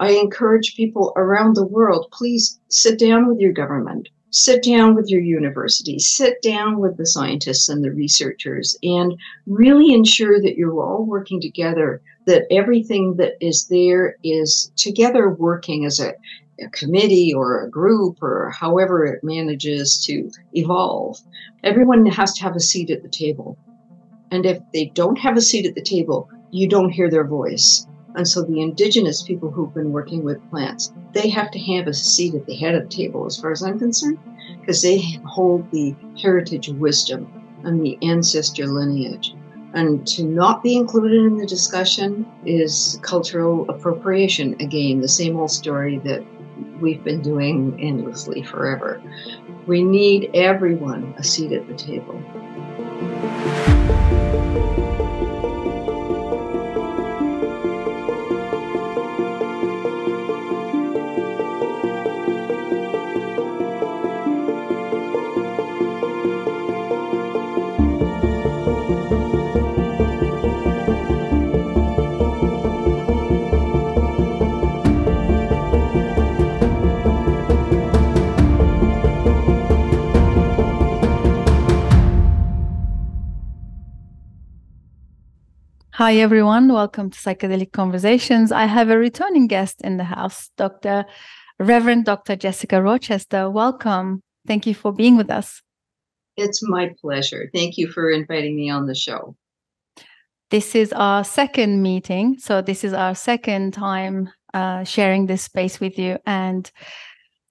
I encourage people around the world please sit down with your government, sit down with your university, sit down with the scientists and the researchers, and really ensure that you're all working together, that everything that is there is together working as a, a committee or a group or however it manages to evolve. Everyone has to have a seat at the table. And if they don't have a seat at the table, you don't hear their voice. And so the indigenous people who've been working with plants, they have to have a seat at the head of the table, as far as I'm concerned, because they hold the heritage wisdom and the ancestor lineage. And to not be included in the discussion is cultural appropriation. Again, the same old story that we've been doing endlessly forever. We need everyone a seat at the table. Hi, everyone. Welcome to Psychedelic Conversations. I have a returning guest in the house, Dr. Reverend Dr. Jessica Rochester. Welcome. Thank you for being with us. It's my pleasure. Thank you for inviting me on the show. This is our second meeting. So, this is our second time uh, sharing this space with you. And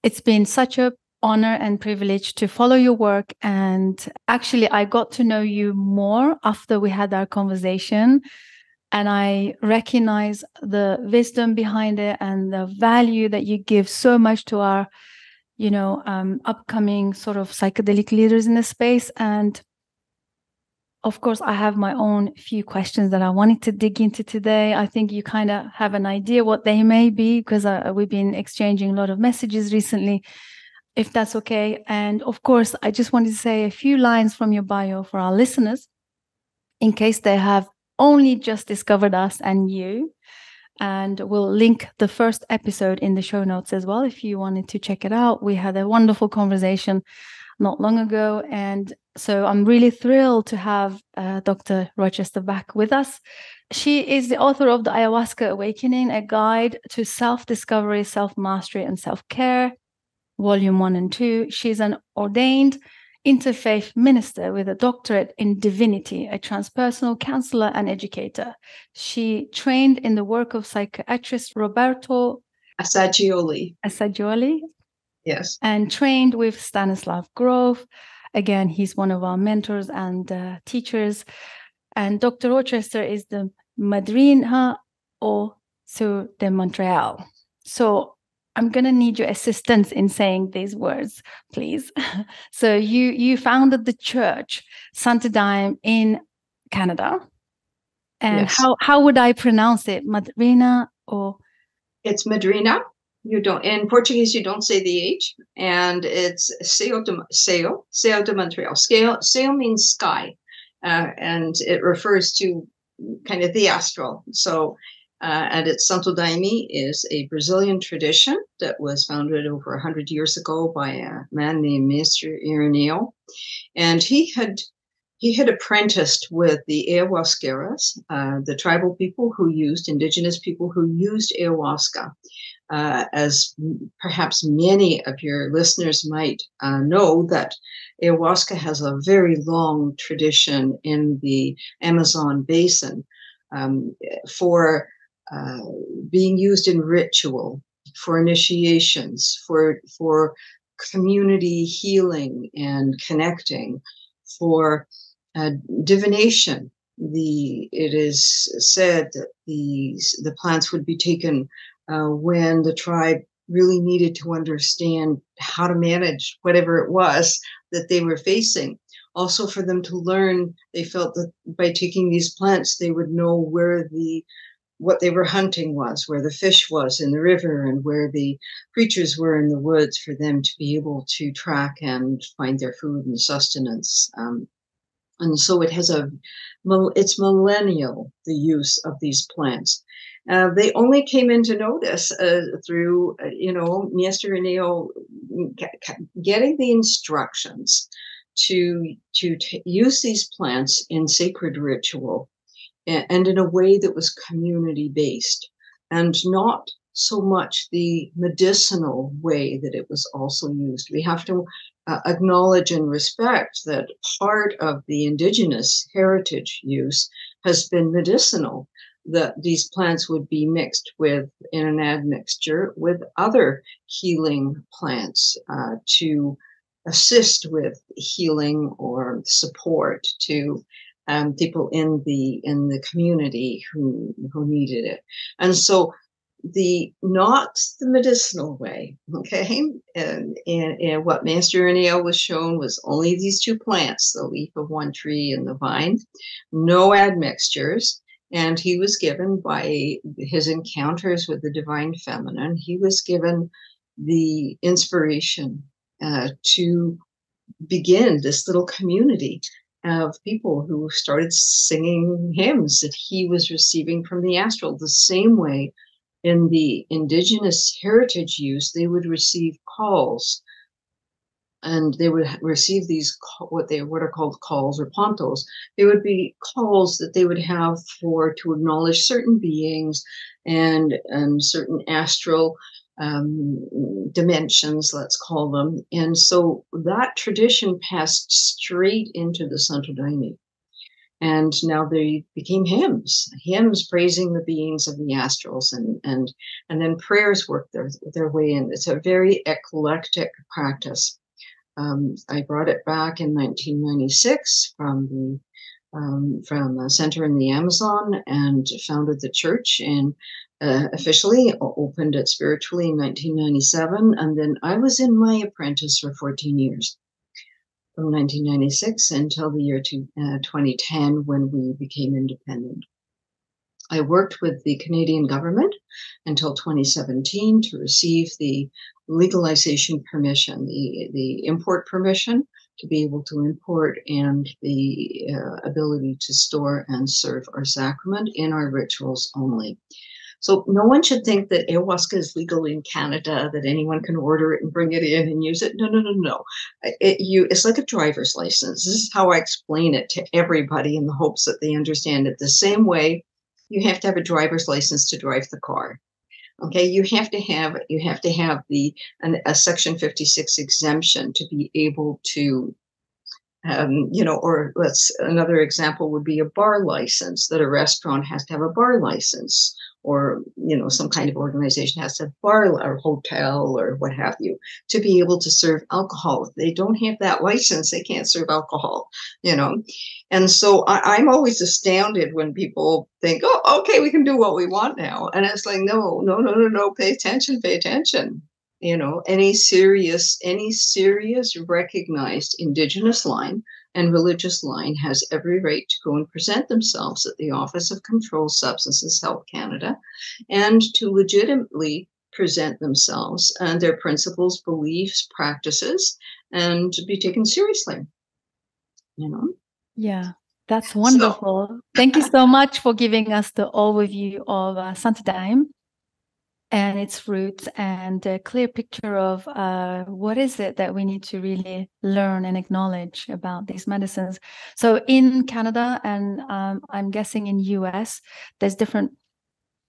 it's been such a honor and privilege to follow your work. And actually, I got to know you more after we had our conversation. And I recognize the wisdom behind it and the value that you give so much to our, you know, um, upcoming sort of psychedelic leaders in the space. And of course, I have my own few questions that I wanted to dig into today. I think you kind of have an idea what they may be because uh, we've been exchanging a lot of messages recently if that's okay. And of course, I just wanted to say a few lines from your bio for our listeners in case they have only just discovered us and you. And we'll link the first episode in the show notes as well if you wanted to check it out. We had a wonderful conversation not long ago. And so I'm really thrilled to have uh, Dr. Rochester back with us. She is the author of The Ayahuasca Awakening, a guide to self discovery, self mastery, and self care volume one and two. She's an ordained interfaith minister with a doctorate in divinity, a transpersonal counselor and educator. She trained in the work of psychiatrist Roberto Assagioli. Assagioli. Yes. And trained with Stanislav Grof. Again, he's one of our mentors and uh, teachers. And Dr. Rochester is the Madrina or Sur de Montreal. So I'm going to need your assistance in saying these words, please. so you you founded the church Santo Daime in Canada. And yes. how how would I pronounce it? Madrina or It's Madrina. You don't in Portuguese you don't say the H and it's Céu de Céu, Céu de Montreal. Scale Céu means sky. Uh, and it refers to kind of the astral. So uh, and its Santo Daime is a Brazilian tradition that was founded over 100 years ago by a man named Mr. Irineu. And he had he had apprenticed with the ayahuasqueras, uh, the tribal people who used, indigenous people who used ayahuasca. Uh, as perhaps many of your listeners might uh, know, that ayahuasca has a very long tradition in the Amazon basin um, for uh, being used in ritual for initiations, for for community healing and connecting, for uh, divination. The it is said that these the plants would be taken uh, when the tribe really needed to understand how to manage whatever it was that they were facing. Also, for them to learn, they felt that by taking these plants, they would know where the what they were hunting was, where the fish was in the river, and where the creatures were in the woods for them to be able to track and find their food and sustenance. Um, and so it has a, it's millennial, the use of these plants. Uh, they only came into notice uh, through, uh, you know, Master Irineu getting the instructions to to t- use these plants in sacred ritual and, in a way that was community based and not so much the medicinal way that it was also used. We have to uh, acknowledge and respect that part of the indigenous heritage use has been medicinal. That these plants would be mixed with in an admixture with other healing plants uh, to assist with healing or support to um, people in the in the community who who needed it. And so the not the medicinal way okay? And, and, and what master Irineu was shown was only these two plants the leaf of one tree and the vine no admixtures. And he was given by his encounters with the divine feminine he was given the inspiration uh, to begin this little community of people who started singing hymns that he was receiving from the astral. The same way in the indigenous heritage use, they would receive calls. And they would receive these what they what are called calls or pontos. They would be calls that they would have for to acknowledge certain beings and and certain astral um, dimensions let's call them. And so that tradition passed straight into the santo daime and now they became hymns hymns praising the beings of the astrals and and and then prayers work their, their way in. It's a very eclectic practice. Um, i brought it back in 1996 from the um, from a center in the amazon and founded the church and uh, officially opened it spiritually in 1997 and then i was in my apprentice for 14 years from 1996 until the year uh, 2010 when we became independent. I worked with the Canadian government until 2017 to receive the legalization permission, the, the import permission to be able to import and the uh, ability to store and serve our sacrament in our rituals only. So no one should think that ayahuasca is legal in Canada, that anyone can order it and bring it in and use it. No, no, no, no. It, you, it's like a driver's license. This is how I explain it to everybody in the hopes that they understand it. The same way you have to have a driver's license to drive the car. Okay, you have to have you have to have the an, a Section 56 exemption to be able to um, you know, or let's another example would be a bar license that a restaurant has to have a bar license or you know some kind of organization has a bar or hotel or what have you to be able to serve alcohol. If they don't have that license they can't serve alcohol you know? And so I, i'm always astounded when people think oh okay we can do what we want now. And it's like no no no no no pay attention pay attention. You know any serious any serious recognized indigenous line and religious line has every right to go and present themselves at the Office of Controlled Substances Health Canada and to legitimately present themselves and their principles, beliefs, practices, and be taken seriously. You know? Yeah. That's wonderful. So, Thank you so much for giving us the overview of uh, Santo Daime and its roots and a clear picture of uh, what is it that we need to really learn and acknowledge about these medicines. So in Canada and um, I'm guessing in US, there's different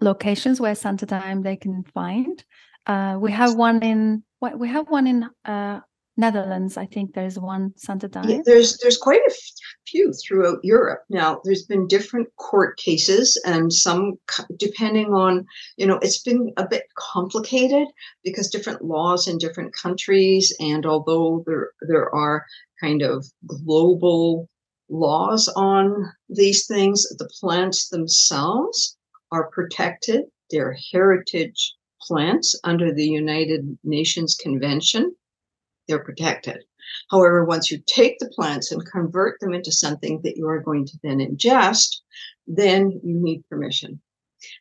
locations where santo Daime they can find. Uh, we have one in we have one in uh, Netherlands, I think there's one Santo Daime. Yeah, there's there's quite a few throughout Europe. Now, there's been different court cases, and some depending on you know it's been a bit complicated because different laws in different countries, and although there there are kind of global laws on these things, the plants themselves are protected. They're heritage plants under the United Nations Convention they're protected. However, once you take the plants and convert them into something that you are going to then ingest, then you need permission.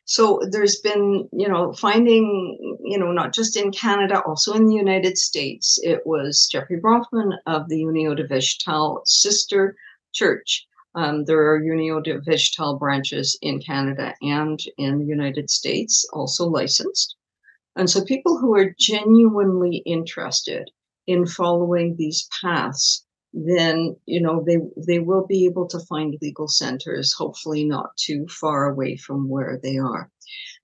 So there's been, you know, finding, you know, not just in Canada, also in the United States. It was Jeffrey Bronfman of the União do Vegetal sister church Um, there are União do Vegetal branches in Canada and in the United States, also licensed. And so people who are genuinely interested in following these paths, then you know they they will be able to find legal centers, hopefully not too far away from where they are.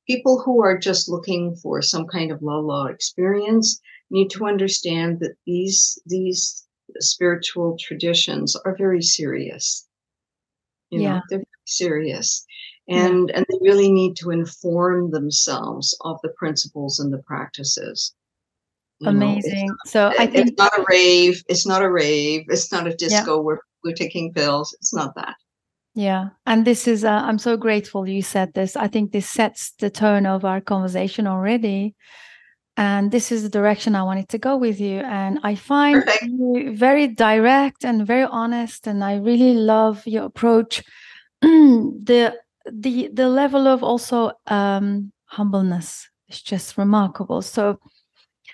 People who are just looking for some kind of law law experience need to understand that these these spiritual traditions are very serious. You Yeah. know, they're very serious. And and they really need to inform themselves of the principles and the practices. You know, Amazing. So I think it's not a rave. It's not a rave. It's not a disco where we're taking pills. It's not that. Yeah. And this is, uh, I'm so grateful you said this. I think this sets the tone of our conversation already. And this is the direction I wanted to go with you. And I find Perfect. you very direct and very honest. And I really love your approach. the the the level of also um humbleness is just remarkable. So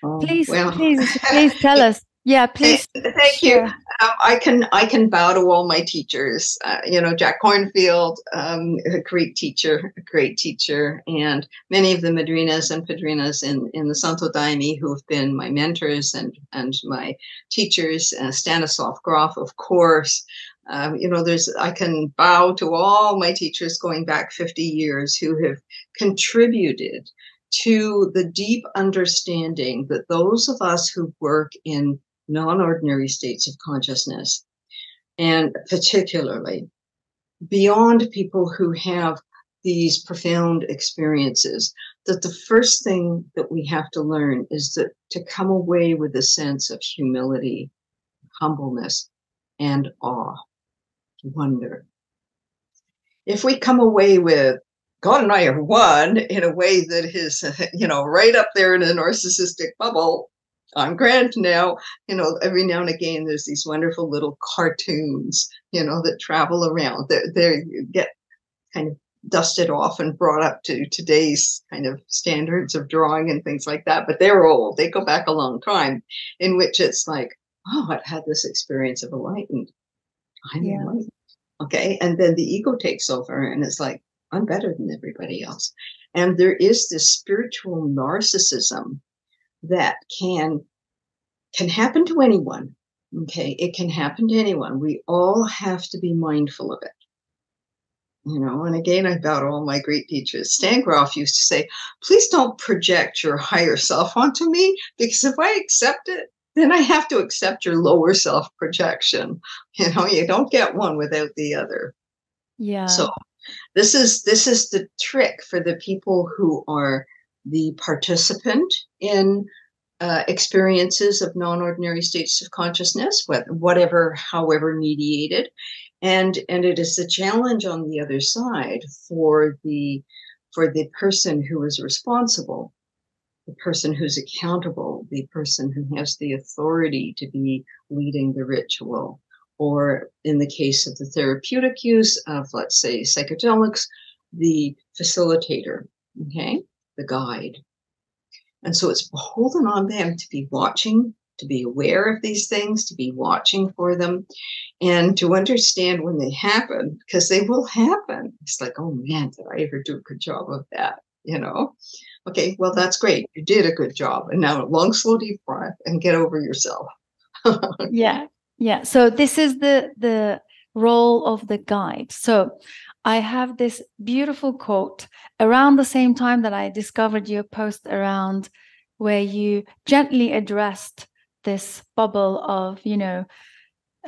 Oh, please, well. please, please tell us. Yeah, please. Thank you. Um, I can I can bow to all my teachers. Uh, you know, Jack Kornfield, um, a great teacher, a great teacher, and many of the madrinas and padrinas in, in the Santo Daime who have been my mentors and and my teachers. Uh, Stanislav Grof, of course. Um, you know, there's I can bow to all my teachers going back 50 years who have contributed to the deep understanding that those of us who work in non ordinary states of consciousness, and particularly beyond people who have these profound experiences, that the first thing that we have to learn is that to come away with a sense of humility, humbleness, and awe, wonder. If we come away with God and I are one in a way that is, you know, right up there in the narcissistic bubble. I'm Grant now. You know, every now and again, there's these wonderful little cartoons, you know, that travel around. They they get kind of dusted off and brought up to today's kind of standards of drawing and things like that. But they're old. They go back a long time, in which it's like, oh, I've had this experience of enlightened. I'm Yeah. enlightened. Okay, and then the ego takes over, and it's like I'm better than everybody else. And there is this spiritual narcissism that can can happen to anyone. Okay, it can happen to anyone. We all have to be mindful of it. You know, and again, I bow to all my great teachers. Stan Grof used to say, please don't project your higher self onto me, because if I accept it, then I have to accept your lower self projection. You know, you don't get one without the other. Yeah. So this is this is the trick for the people who are the participant in uh, experiences of non-ordinary states of consciousness, whatever, however mediated, and and it is the challenge on the other side for the for the person who is responsible, the person who's accountable, the person who has the authority to be leading the ritual, or in the case of the therapeutic use of, let's say, psychedelics, the facilitator, okay, the guide. And so it's beholden on them to be watching, to be aware of these things, to be watching for them, and to understand when they happen, because they will happen. It's like, oh man, did I ever do a good job of that? You know? Okay, well, that's great. You did a good job. And now a long, slow, deep breath and get over yourself. yeah yeah so this is the the role of the guide. So i have this beautiful quote around the same time that i discovered your post around where you gently addressed this bubble of you know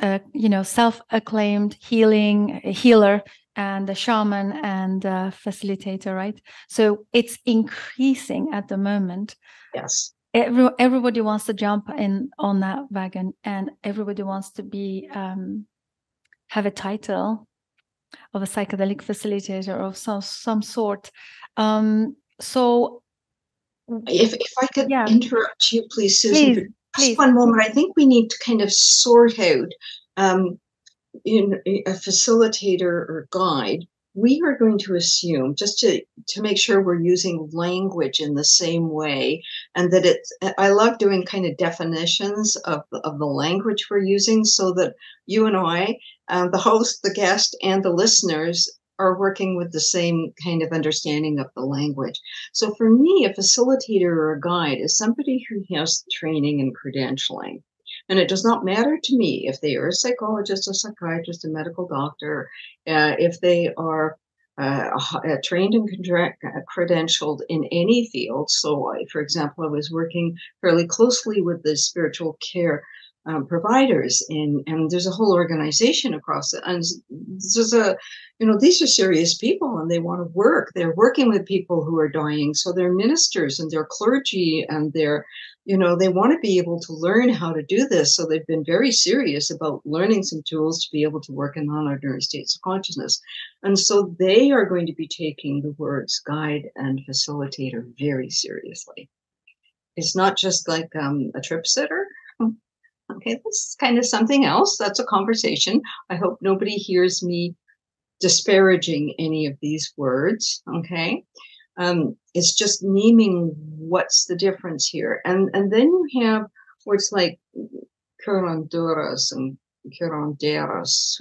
uh, you know self-acclaimed healing healer and a shaman and a facilitator right? So it's increasing at the moment. Yes. Every, everybody wants to jump in on that wagon and everybody wants to be um, have a title of a psychedelic facilitator of some some sort um, so If, if I could Yeah. interrupt you, please, Susan, Please, just please. one moment. I think we need to kind of sort out um, in a facilitator or guide. We are going to assume just to to make sure we're using language in the same way, and that it's. I love doing kind of definitions of of the language we're using, so that you and I uh, the host, the guest, and the listeners are working with the same kind of understanding of the language. So for me, a facilitator or a guide is somebody who has training and credentialing. And it does not matter to me if they are a psychologist, a psychiatrist, a medical doctor, uh, if they are uh, uh, trained and credentialed in any field. So, I, for example, I was working fairly closely with the spiritual care um, providers, and and there's a whole organization across it. And there's a, you know, these are serious people, and they want to work. They're working with people who are dying, so they're ministers and they're clergy, and they're you know they want to be able to learn how to do this so they've been very serious about learning some tools to be able to work in non-ordinary states of consciousness. And so they are going to be taking the words guide and facilitator very seriously. It's not just like um, a trip sitter. Okay that's kind of something else that's a conversation. I hope nobody hears me disparaging any of these words okay um, it's just naming what's the difference here. And and then you have words like curanderos and curanderas,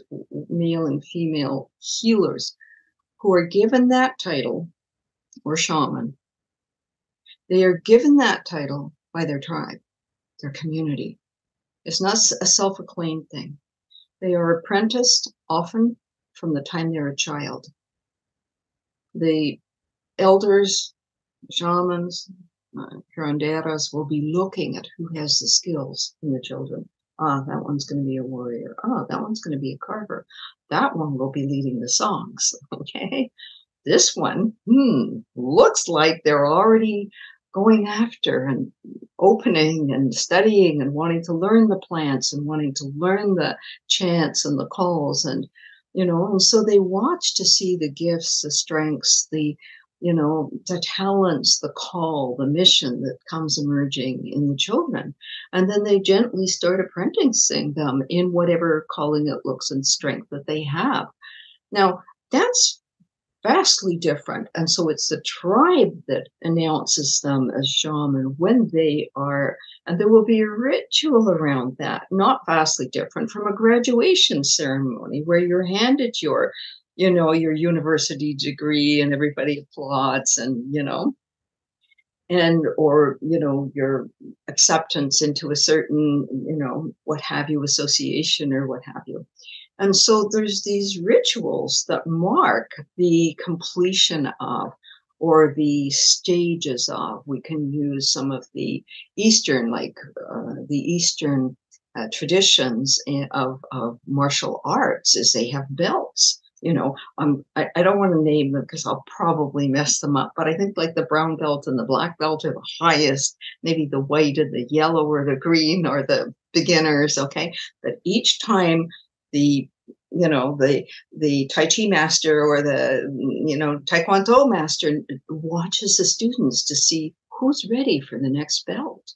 male and female healers, who are given that title, or shaman. They are given that title by their tribe, their community. It's not a self acclaimed thing. They are apprenticed often from the time they're a child. The elders, shamans, uh, curanderas will be looking at who has the skills in the children. Ah, that one's going to be a warrior. Ah, that one's going to be a carver. That one will be leading the songs. Okay. This one, hmm, looks like they're already going after and opening and studying and wanting to learn the plants and wanting to learn the chants and the calls and you know and so they watch to see the gifts the strengths the you know, the talents, the call, the mission that comes emerging in the children. And then they gently start apprenticing them in whatever calling it looks and strength that they have. Now, that's vastly different. And so it's the tribe that announces them as shaman when they are, and there will be a ritual around that, not vastly different from a graduation ceremony where you're handed your you know, your university degree and everybody applauds and, you know, and or you know your acceptance into a certain you know what have you association or what have you. And so there's these rituals that mark the completion of or the stages of. We can use some of the eastern like uh, the eastern uh, traditions eh, of, of martial arts is they have belts you know, um, I, I don't want to name them because I'll probably mess them up, but I think like the brown belt and the black belt are the highest, maybe the white and the yellow or the green or the beginners. Okay. But each time the you know the the tai chi master or the you know taekwondo master watches the students to see who's ready for the next belt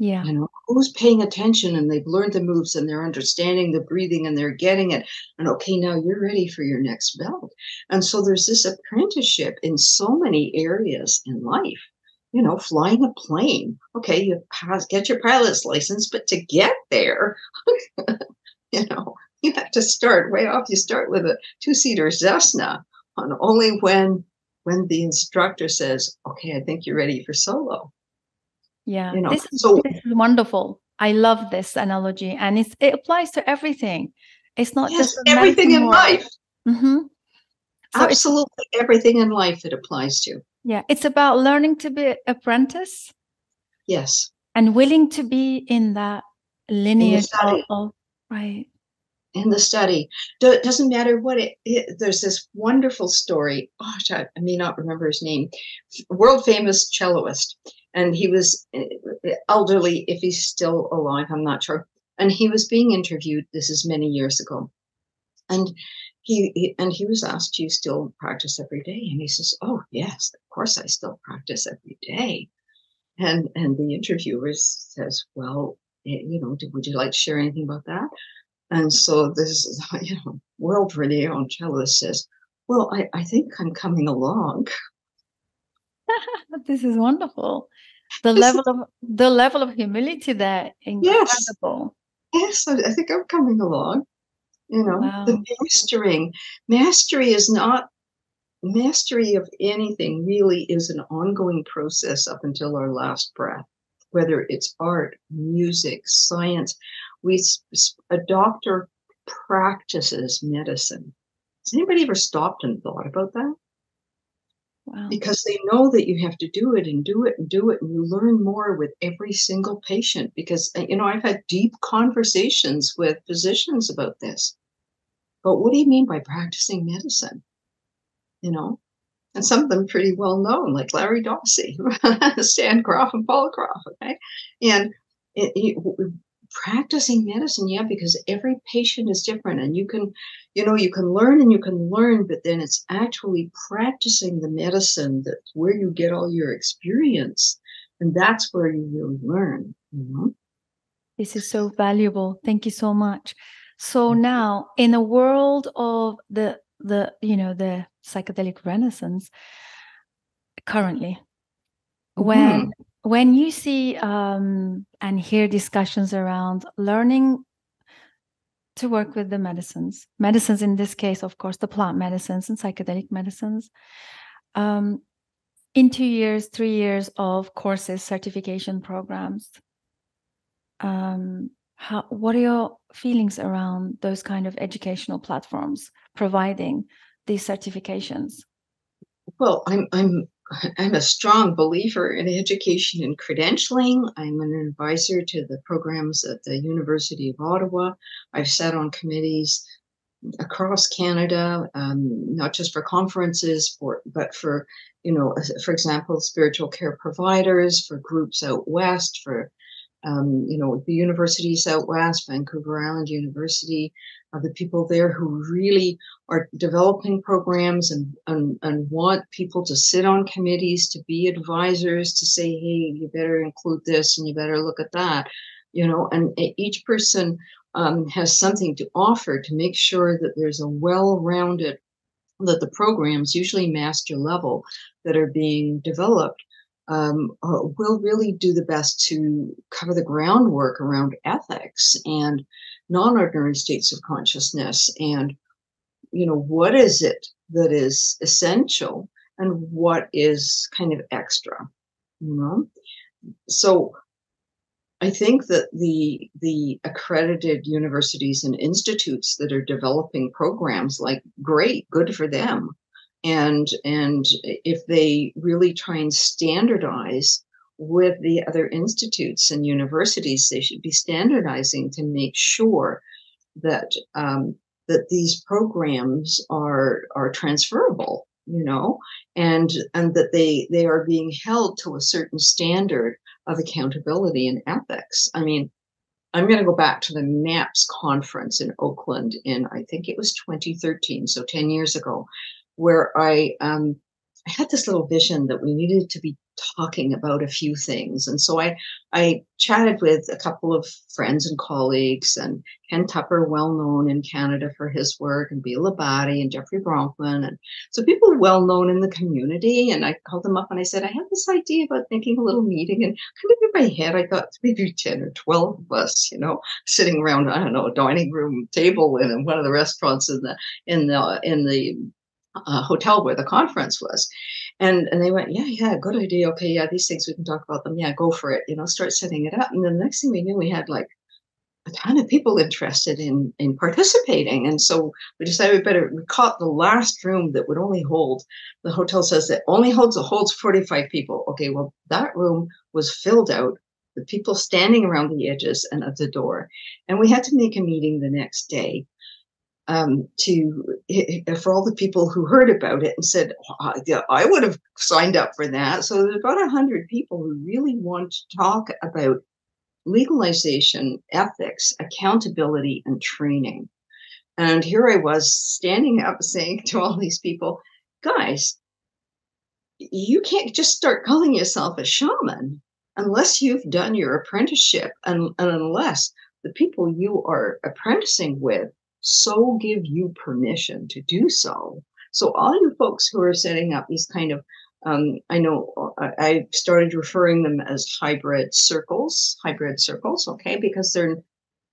yeah. You know, who's paying attention and they've learned the moves and they're understanding the breathing and they're getting it. And okay, now you're ready for your next belt. And so there's this apprenticeship in so many areas in life. You know, flying a plane. Okay, you pass, get your pilot's license, but to get there, you know, you have to start way off. You start with a two-seater Cessna, and only when when the instructor says, "Okay, I think you're ready for solo." Yeah, you know, this, is, so, this is wonderful. I love this analogy, and it's, it applies to everything. It's not yes, just everything in life. Mm-hmm. So Absolutely everything in life it applies to. Yeah, it's about learning to be apprentice. Yes, and willing to be in that lineage of, of right in the study. it doesn't matter what it, it, There's this wonderful story. Oh, I may not remember his name. World famous celloist, and he was eh, elderly. If he's still alive, I'm not sure. And he was being interviewed. This is many years ago, and he, he and he was asked, "Do you still practice every day?" And he says, "Oh yes, of course I still practice every day." And and the interviewer says, "Well, eh, you know, would you like to share anything about that?" And so this you know, world renowned cellist says, Well, I, I think I'm coming along. this is wonderful. The this level is, of the level of humility there incredible. Yes, yes I, think I'm coming along. You know, wow. the mastering. Mastery is not mastery of anything really is an ongoing process up until our last breath whether it's art music science we a doctor practices medicine has anybody ever stopped and thought about that because they know that you have to do it and do it and do it and you learn more with every single patient because uh, you know i've had deep conversations with physicians about this. But what do you mean by practicing medicine? You know, and some of them pretty well known, like Larry Dossey, Stan Grof, and Paul Grof. Okay, and it, it, practicing medicine, yeah, because every patient is different, and you can, you know, you can learn and you can learn, but then it's actually practicing the medicine that's where you get all your experience, and that's where you really learn. You know? This is so valuable. Thank you so much. So now, in a world of the the you know the psychedelic renaissance currently mm-hmm. when when you see um, and hear discussions around learning to work with the medicines. Medicines in this case of course the plant medicines and psychedelic medicines. Um, in two years three years of courses certification programs. Um, how, what are your feelings around those kind of educational platforms providing these certifications? Well, I'm I'm I'm a strong believer in education and credentialing. I'm an advisor to the programs at the University of Ottawa. I've sat on committees across Canada, um, not just for conferences, for but for you know, for example, spiritual care providers, for groups out west, for um, you know, the universities out west, Vancouver Island University, are the people there who really are developing programs and, and, and want people to sit on committees, to be advisors, to say, hey, you better include this and you better look at that, you know, and each person um, has something to offer to make sure that there's a well-rounded, that the programs, usually master level, that are being developed um, uh, will really do the best to cover the groundwork around ethics and non-ordinary states of consciousness and you know what is it that is essential and what is kind of extra you know? So i think that the the accredited universities and institutes that are developing programs like great good for them and and if they really try and standardize with the other institutes and universities they should be standardizing to make sure that um, that these programs are are transferable you know and and that they they are being held to a certain standard of accountability and ethics. I mean i'm going to go back to the maps conference in oakland in i think it was 2013 so 10 years ago where I um, I had this little vision that we needed to be talking about a few things. And so I I chatted with a couple of friends and colleagues and Ken Tupper, well known in Canada for his work, and Bill Labati and Jeffrey Bronfman. And so people well known in the community. And I called them up and I said, I have this idea about making a little meeting. And kind of in my head, I thought maybe 10 or 12 of us, you know, sitting around, I don't know, a dining room table in one of the restaurants in the in the in the uh, hotel where the conference was. And, and they went, yeah, yeah, good idea. Okay, yeah, these things we can talk about them. Yeah, go for it. You know, start setting it up. And then the next thing we knew, we had like a ton of people interested in in participating. And so we decided we better we caught the last room that would only hold. The hotel says that only holds holds 45 people. Okay, well, that room was filled out the people standing around the edges and at the door. And we had to make a meeting the next day um, to for all the people who heard about it and said, oh, I would have signed up for that. So there's about hundred people who really want to talk about legalization, ethics, accountability, and training. And here I was standing up saying to all these people, guys, you can't just start calling yourself a shaman unless you've done your apprenticeship and, and unless the people you are apprenticing with so give you permission to do so. So all you folks who are setting up these kind of um, I know uh, I started referring them as hybrid circles, hybrid circles, okay, because they're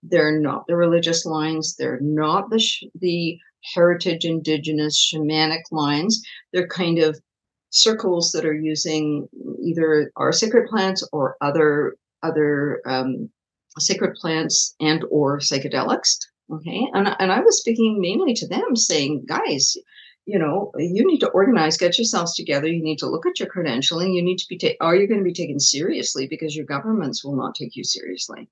They're not the religious lines. They're not the sh- the heritage indigenous shamanic lines. They're kind of circles that are using either our sacred plants or other other um, sacred plants and or psychedelics. Okay, and and I was speaking mainly to them, saying, guys, you know, you need to organize, get yourselves together. You need to look at your credentialing. You need to be, ta- are you going to be taken seriously? Because your governments will not take you seriously.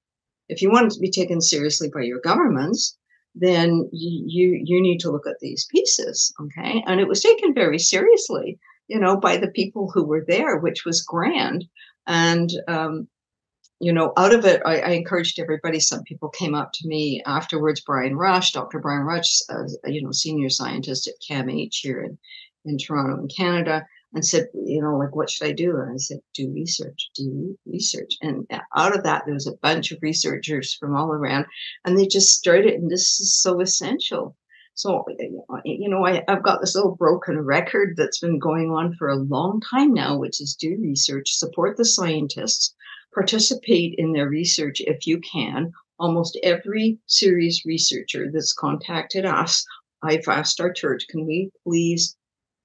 If you want to be taken seriously by your governments, then you, you, need to look at these pieces. Okay. And it was taken very seriously, you know, by the people who were there, which was grand. And, um, you know, out of it, I, I, encouraged everybody. Some people came up to me afterwards. Brian Rush, Dr. Brian Rush, uh, you know, senior scientist at CAMH here in, in Toronto, in Canada, and said, you know, like, what should I do? And I said, do research, do research. And out of that, there was a bunch of researchers from all around, and they just started, and this is so essential. So, you know, I, have got this little broken record that's been going on for a long time now, which is do research, support the scientists, participate in their research if you can. Almost every serious researcher that's contacted us, I've asked our church, can we please,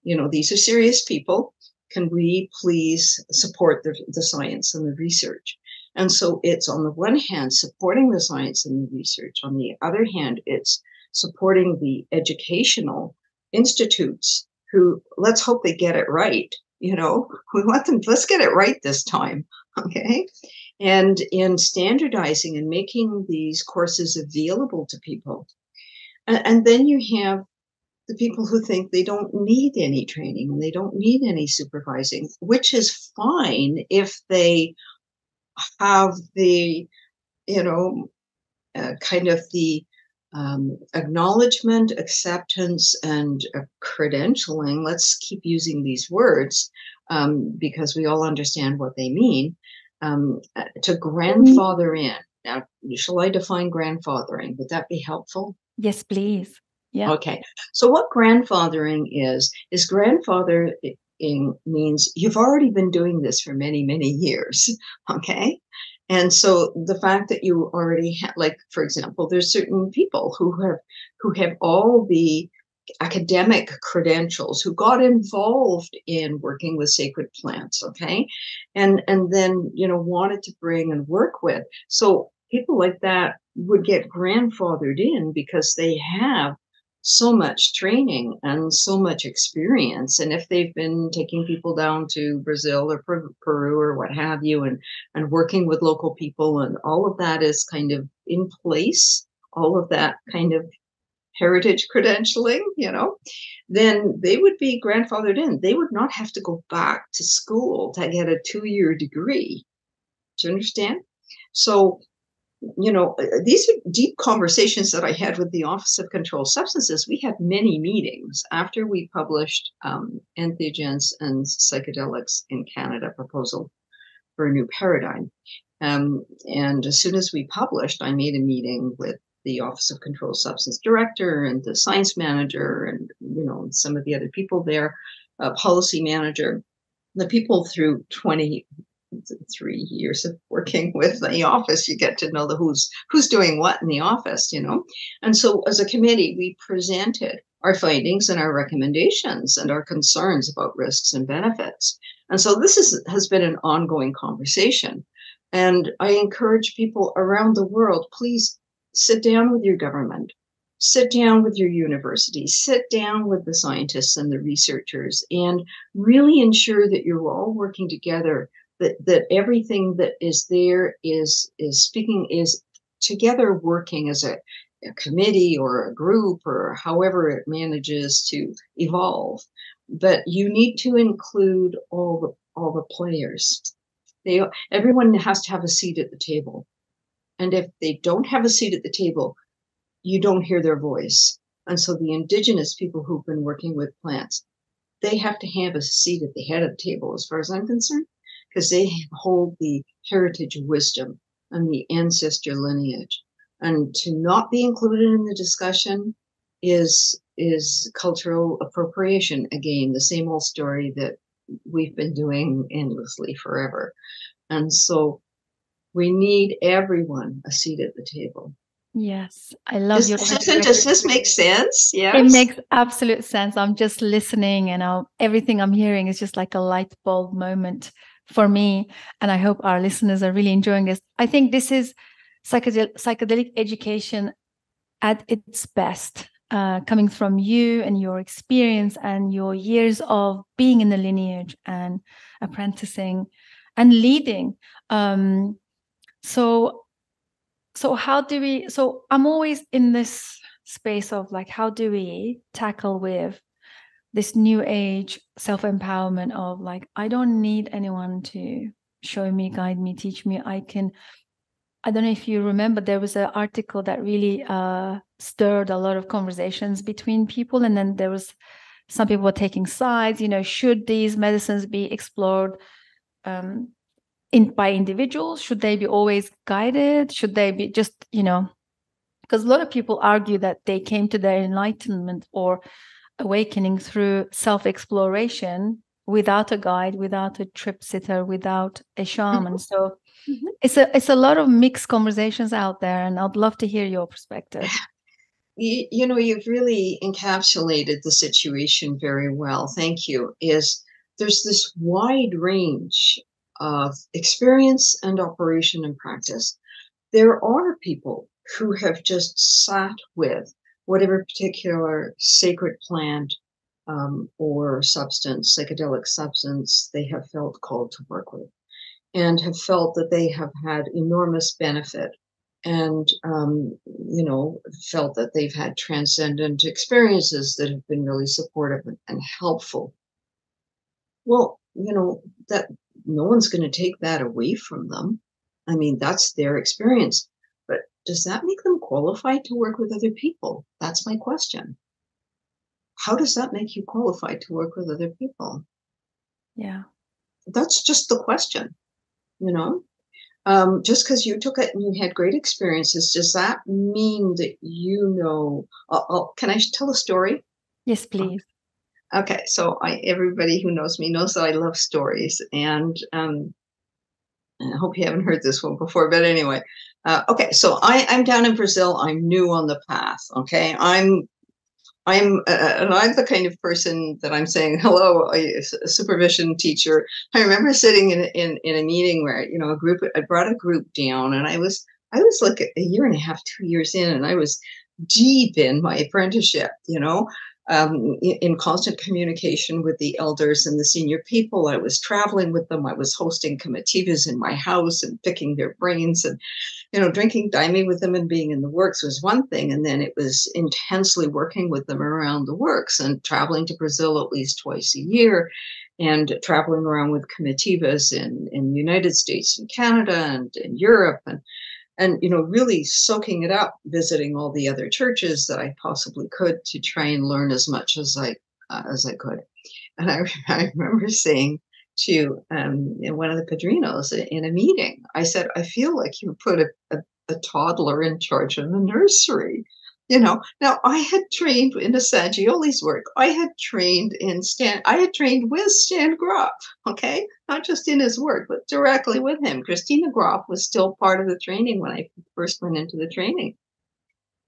you know, these are serious people. Can we please support the, the science and the research? And so it's on the one hand supporting the science and the research. On the other hand, it's supporting the educational institutes who let's hope they get it right. You know, we want them, let's get it right this time. Okay. And in standardizing and making these courses available to people. And, and then you have the people who think they don't need any training and they don't need any supervising, which is fine if they have the, you know, uh, kind of the um, acknowledgement, acceptance, and uh, credentialing. Let's keep using these words um, because we all understand what they mean. Um, uh, to grandfather in. Now, shall I define grandfathering? Would that be helpful? Yes, please. Yeah. Okay. So, what grandfathering is, is grandfathering means you've already been doing this for many, many years. Okay. And so the fact that you already have, like, for example, there's certain people who have who have all the academic credentials who got involved in working with sacred plants okay? And and then you know wanted to bring and work with. So people like that would get grandfathered in because they have so much training and so much experience and if they've been taking people down to brazil or peru or what have you and and working with local people and all of that is kind of in place all of that kind of heritage credentialing you know then they would be grandfathered in. They would not have to go back to school to get a two-year degree. Do you understand? So you know, uh, these are deep conversations that I had with the Office of Controlled Substances. We had many meetings after we published um, Entheogens and Psychedelics in Canada proposal for a new paradigm. Um, and as soon as we published, I made a meeting with the Office of Controlled Substance Director and the science manager and, you know, some of the other people there, uh, policy manager, the people through 20 three years of working with the office. You get to know the who's who's doing what in the office you know? And so as a committee we presented our findings and our recommendations and our concerns about risks and benefits. And so this is, has been an ongoing conversation. And i encourage people around the world please sit down with your government. Sit down with your university, sit down with the scientists and the researchers, and really ensure that you're all working together that that everything that is there is is speaking is together working as a, a committee or a group or however it manages to evolve. But you need to include all the all the players. They everyone has to have a seat at the table. And if they don't have a seat at the table you don't hear their voice. And so the indigenous people who've been working with plants they have to have a seat at the head of the table as far as i'm concerned because they hold the heritage wisdom and the ancestor lineage. And to not be included in the discussion is is cultural appropriation. Again, the same old story that we've been doing endlessly forever. And so we need everyone a seat at the table. Yes, I love does, your. Does, does this make sense? Yeah, it makes absolute sense. I'm just listening, and I'll, everything I'm hearing is just like a light bulb moment for me. And I hope our listeners are really enjoying this. I think this is psychedelic, psychedelic education at its best, uh, coming from you and your experience and your years of being in the lineage and apprenticing and leading. Um, so so how do we so i'm always in this space of like how do we tackle with this new age self-empowerment of like i don't need anyone to show me guide me teach me. I can i don't know if you remember there was an article that really uh, stirred a lot of conversations between people and then there was some people were taking sides you know should these medicines be explored um, in by individuals? Should they be always guided? Should they be just you know because a lot of people argue that they came to their enlightenment or awakening through self-exploration without a guide without a trip sitter without a shaman mm-hmm. so mm-hmm. it's a it's a lot of mixed conversations out there and i'd love to hear your perspective you, you know you've really encapsulated the situation very well thank you is there's this wide range of experience and operation and practice. There are people who have just sat with whatever particular sacred plant um, or substance, psychedelic substance, they have felt called to work with and have felt that they have had enormous benefit and um, you know felt that they've had transcendent experiences that have been really supportive and, and helpful well you know that no one's going to take that away from them. I mean, that's their experience. But does that make them qualified to work with other people? That's my question. How does that make you qualified to work with other people? Yeah. That's just the question, you know? Um, just because you took it and you had great experiences, does that mean that you know? Uh, uh, can I tell a story? Yes, please. Okay, so I everybody who knows me knows that I love stories, and um, I hope you haven't heard this one before. But anyway, uh, okay, so I, I'm down in Brazil. I'm new on the path. Okay, I'm I'm uh, uh and I'm the kind of person that I'm saying hello, a, supervision teacher. I remember sitting in, in in a meeting where you know a group I brought a group down, and I was I was like a year and a half, two years in, and I was deep in my apprenticeship. You know, um, in constant communication with the elders and the senior people. I was traveling with them. I was hosting comitivas in my house and picking their brains and, you know, drinking daime with them and being in the works was one thing. And then it was intensely working with them around the works and traveling to Brazil at least twice a year and traveling around with comitivas in, in the United States and Canada and in Europe and and you know really soaking it up visiting all the other churches that i possibly could to try and learn as much as i uh, as i could. And I, I remember saying to um, one of the padrinhos in a meeting i said i feel like you put a, a, a toddler in charge of the nursery you know now i had trained in Assagioli's work. I had trained in stan i had trained with stan Grof okay? Not just in his work but directly with him. Christina Grof was still part of the training when i first went into the training.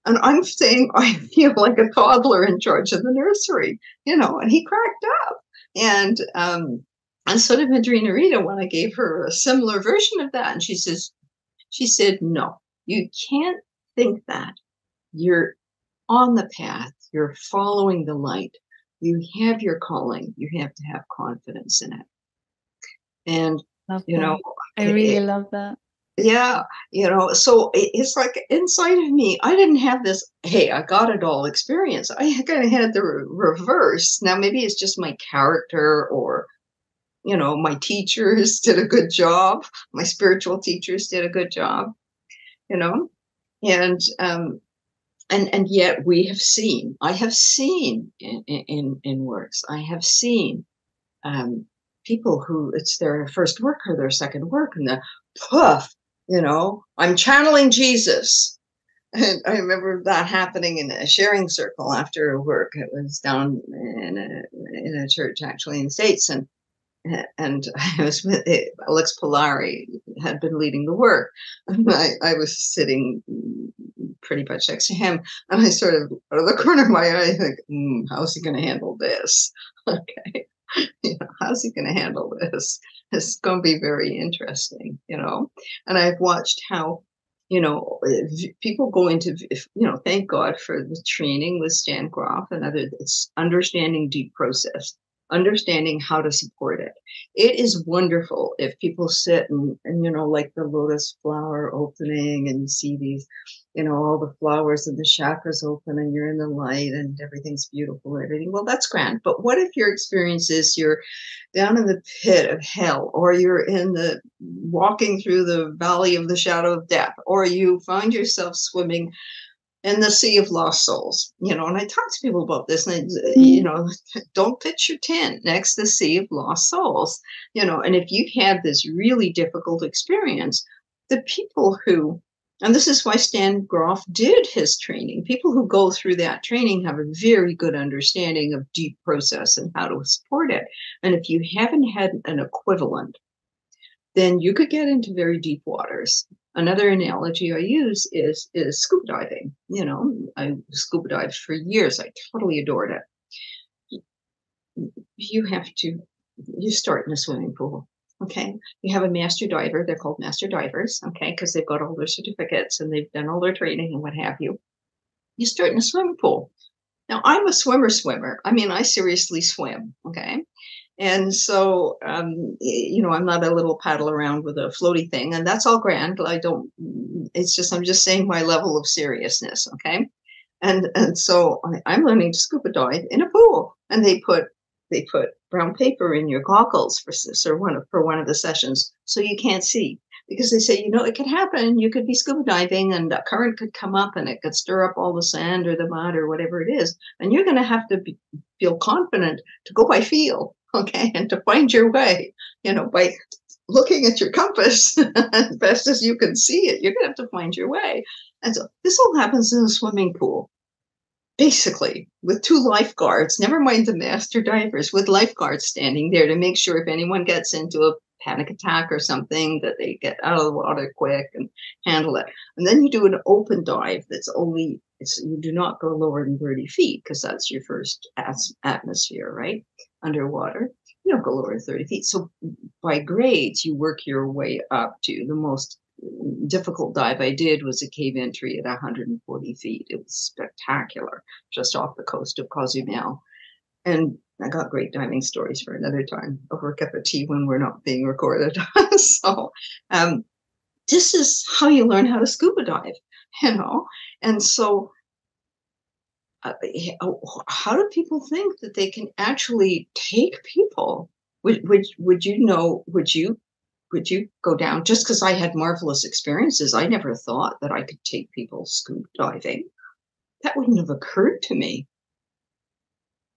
And i'm saying i feel like a toddler in charge of the nursery you know and he cracked up. And um and so did Madrinha Rita when I gave her a similar version of that. And she says, she said, no, you can't think that you're on the path, you're following the light, you have your calling, you have to have confidence in it. And, love you that. know, I really it, love that. Yeah, you know, so it's like inside of me, I didn't have this, hey, I got it all experience. I kind of had the re- reverse. Now, maybe it's just my character or, you know, my teachers did a good job. My spiritual teachers did a good job, you know, and um, and and yet we have seen i have seen in in, in works i have seen um, people who it's their first work or their second work and the poof you know i'm channeling jesus. And i remember that happening in a sharing circle after a work. It was down in a, in a church actually in the states and and I was with Alex Polari had been leading the work, I, I was sitting pretty much next to him, and I sort of out of the corner of my eye think, mm, how's he going to handle this? Okay, you know, how's he going to handle this? It's going to be very interesting, you know. And I've watched how you know, people go into, you know, thank God for the training with Stan Grof and other, it's understanding deep process understanding how to support it. It is wonderful if people sit and, and you know, like the lotus flower opening and you see these, you know, all the flowers and the chakras open and you're in the light and everything's beautiful and everything. Well, that's grand. But what if your experience is you're down in the pit of hell or you're in the walking through the valley of the shadow of death or you find yourself swimming in the sea of lost souls you know and i talk to people about this and I, mm. you know don't pitch your tent next to the sea of lost souls you know and if you've had this really difficult experience the people who and this is why stan grof did his training people who go through that training have a very good understanding of deep process and how to support it and if you haven't had an equivalent then you could get into very deep waters Another analogy I use is is scuba diving. You know, I scuba dived for years. I totally adored it. You have to you start in a swimming pool. Okay. You have a master diver. They're called master divers. Okay. Because they've got all their certificates and they've done all their training and what have you. You start in a swimming pool. Now, I'm a swimmer swimmer. I mean, I seriously swim. Okay. And so, um, you know, I'm not a little paddle around with a floaty thing, and that's all grand. I don't. It's just I'm just saying my level of seriousness. Okay, and and so I, am learning to scuba dive in a pool, and they put they put brown paper in your goggles for for one of, for one of the sessions, so you can't see because they say you know it could happen. You could be scuba diving, and a current could come up, and it could stir up all the sand or the mud or whatever it is, and you're going to have to be, feel confident to go by feel okay, and to find your way, you know, by looking at your compass as best as you can see it, you're going to have to find your way. And so this all happens in a swimming pool, basically, with two lifeguards, never mind the master divers, with lifeguards standing there to make sure if anyone gets into a panic attack or something that they get out of the water quick and handle it. And then you do an open dive that's only it's, you do not go lower than 30 feet because that's your first atmosphere, right? Underwater. You lower than 30 feet. So by grades, you work your way up to the most difficult dive I did was a cave entry at 140 feet. It was spectacular, just off the coast of Cozumel. And I got great diving stories for another time over a cup of tea when we're not being recorded. so, um, this is how you learn how to scuba dive, you know? And so, uh, oh, how do people think that they can actually take people? Would, would, would you know, would you would you go down just because I had marvelous experiences? I never thought that I could take people scuba diving. That wouldn't have occurred to me.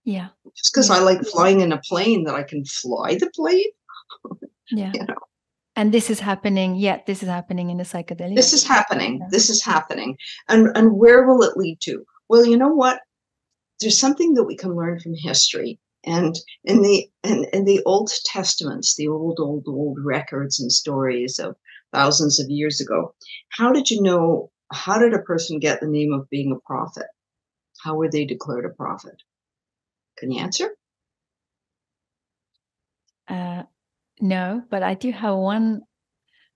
Yeah. Just because yeah. I like flying in a plane, that I can fly the plane. yeah. You know. And this is happening. Yeah, this is happening in the psychedelic. This is happening. Yeah. This is happening. And and where will it lead to? Well, you know what? There's something that we can learn from history. And in the in, in the Old Testaments, the old, old, old records and stories of thousands of years ago, how did you know? How did a person get the name of being a prophet? How were they declared a prophet? Can you answer? Uh, no, but I do have one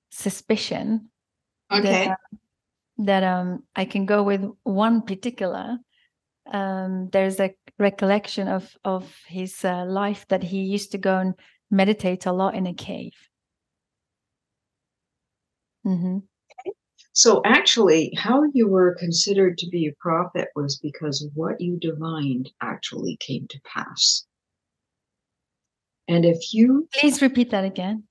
suspicion. Okay. That, that um, I can go with one particular. Um, there's a recollection of of his uh, life that he used to go and meditate a lot in a cave. Mm-hmm. So actually, how you were considered to be a prophet was because what you divined actually came to pass. And if you please repeat that again,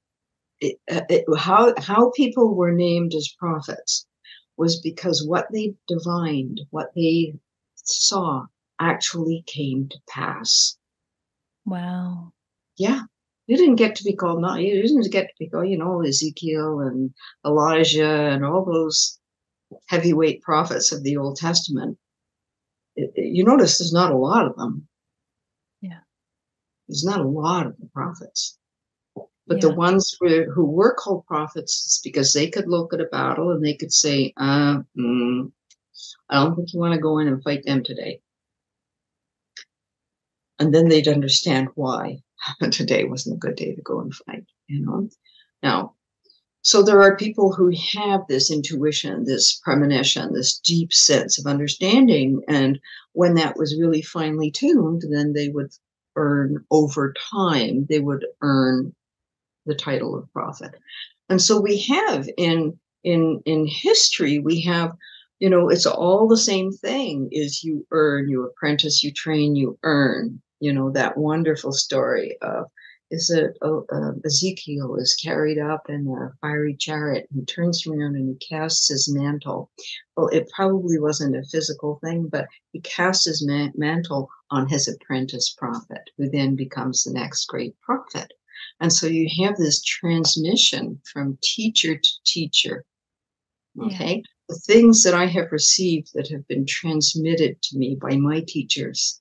it, uh, it, how how people were named as prophets was because what they divined, what they saw, actually came to pass. Wow. Yeah, you didn't get to be called not you didn't get to be called you know ezekiel and elijah and all those heavyweight prophets of the old testament it, it, you notice there's not a lot of them yeah there's not a lot of the prophets But Yeah. the ones who, who were called prophets, it's because they could look at a battle and they could say, uh, mm, I don't think you want to go in and fight them today. And then they'd understand why today wasn't a good day to go and fight, you know? Now, so there are people who have this intuition, this premonition, this deep sense of understanding. And when that was really finely tuned, then they would earn over time, they would earn the title of prophet. And so we have in in in history, we have, you know, it's all the same thing is you earn, you apprentice, you train, you earn, you know, that wonderful story of is it uh, Ezekiel is carried up in a fiery chariot and he turns around and he casts his mantle. Well, it probably wasn't a physical thing, but he casts his man- mantle on his apprentice prophet, who then becomes the next great prophet. And so you have this transmission from teacher to teacher. Yeah. Okay. The things that I have received that have been transmitted to me by my teachers,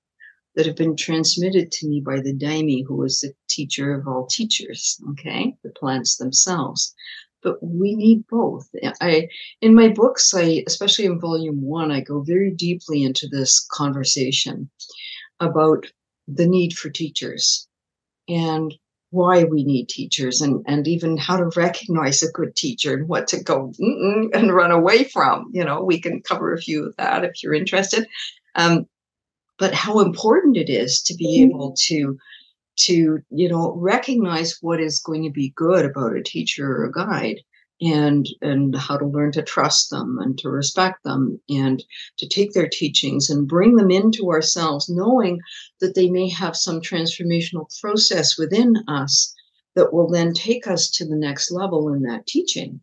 that have been transmitted to me by the Daime, who was the teacher of all teachers, okay, the plants themselves. But we need both. I in my books, I especially in volume one, I go very deeply into this conversation about the need for teachers and why we need teachers and, and even how to recognize a good teacher and what to go and run away from. You know, we can cover a few of that if you're interested. Um, but how important it is to be able to to you know recognize what is going to be good about a teacher or a guide and and how to learn to trust them and to respect them and to take their teachings and bring them into ourselves knowing that they may have some transformational process within us that will then take us to the next level in that teaching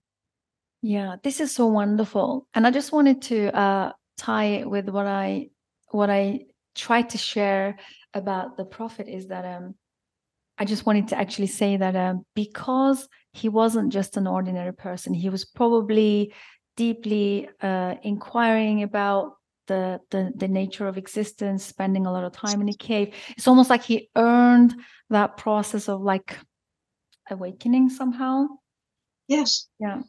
Yeah, this is so wonderful. And I just wanted to uh, tie it with what I what I tried to share about the prophet is that um I just wanted to actually say that um because he wasn't just an ordinary person, he was probably deeply uh, inquiring about the, the the nature of existence, spending a lot of time in a cave. It's almost like he earned that process of like awakening somehow. yes Yeah.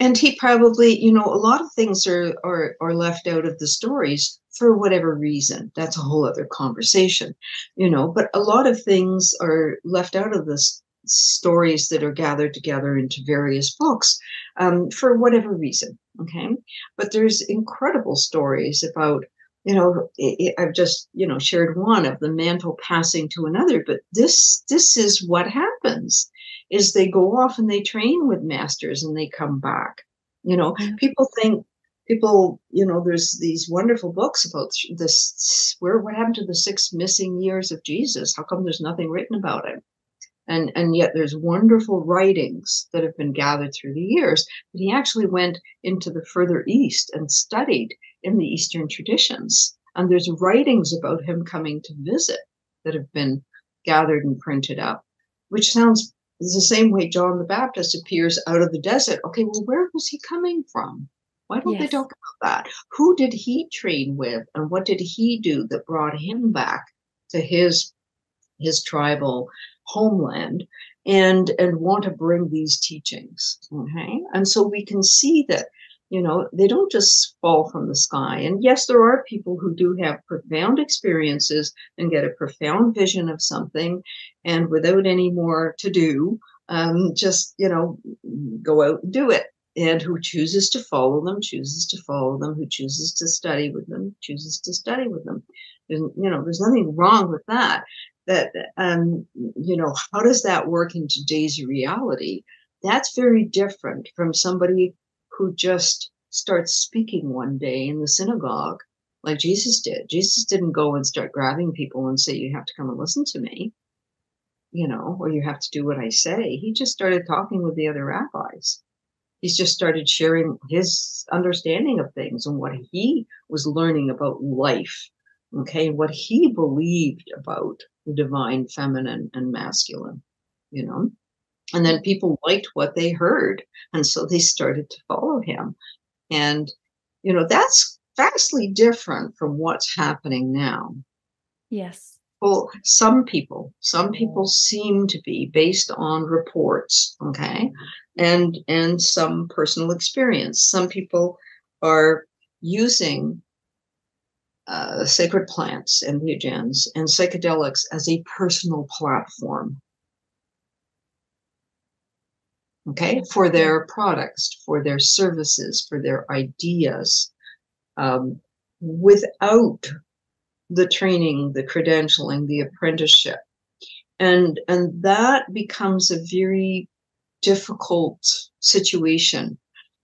And he probably you know a lot of things are are are left out of the stories for whatever reason. That's a whole other conversation you know but a lot of things are left out of the stories that are gathered together into various books um, for whatever reason okay? But there's incredible stories about you know i i- i've just you know shared one of the mantle passing to another but this this is what happens is they go off and they train with masters and they come back. You know, Yeah. people think people, you know, there's these wonderful books about this where what happened to the six missing years of Jesus? How come there's nothing written about it? And and yet there's wonderful writings that have been gathered through the years. But he actually went into the further east and studied in the Eastern traditions. And there's writings about him coming to visit that have been gathered and printed up, which sounds it's the same way John the Baptist appears out of the desert. Okay, well, where was he coming from? Why don't they talk about that? Who did he train with, and what did he do that brought him back to his his tribal homeland and and want to bring these teachings? Okay, and so we can see that you know they don't just fall from the sky. And yes, there are people who do have profound experiences and get a profound vision of something and without any more to do, um, just you know, go out and do it. And who chooses to follow them, chooses to follow them. Who chooses to study with them, chooses to study with them. There's, you know, there's nothing wrong with that. That, um, you know, how does that work in today's reality? That's very different from somebody who just starts speaking one day in the synagogue like Jesus did. Jesus didn't go and start grabbing people and say, You have to come and listen to me you know, or you have to do what I say. He just started talking with the other rabbis. He's just started sharing his understanding of things and what he was learning about life, okay, what he believed about the divine feminine and masculine, you know. And then people liked what they heard, and so they started to follow him. And, you know, that's vastly different from what's happening now. Yes. Well, some people, some people seem to be based on reports, okay, and and some personal experience. Some people are using uh, sacred plants and entheogens and psychedelics as a personal platform. Okay, for their products, for their services, for their ideas, um, without the training, the credentialing, the apprenticeship. And, and that becomes a very difficult situation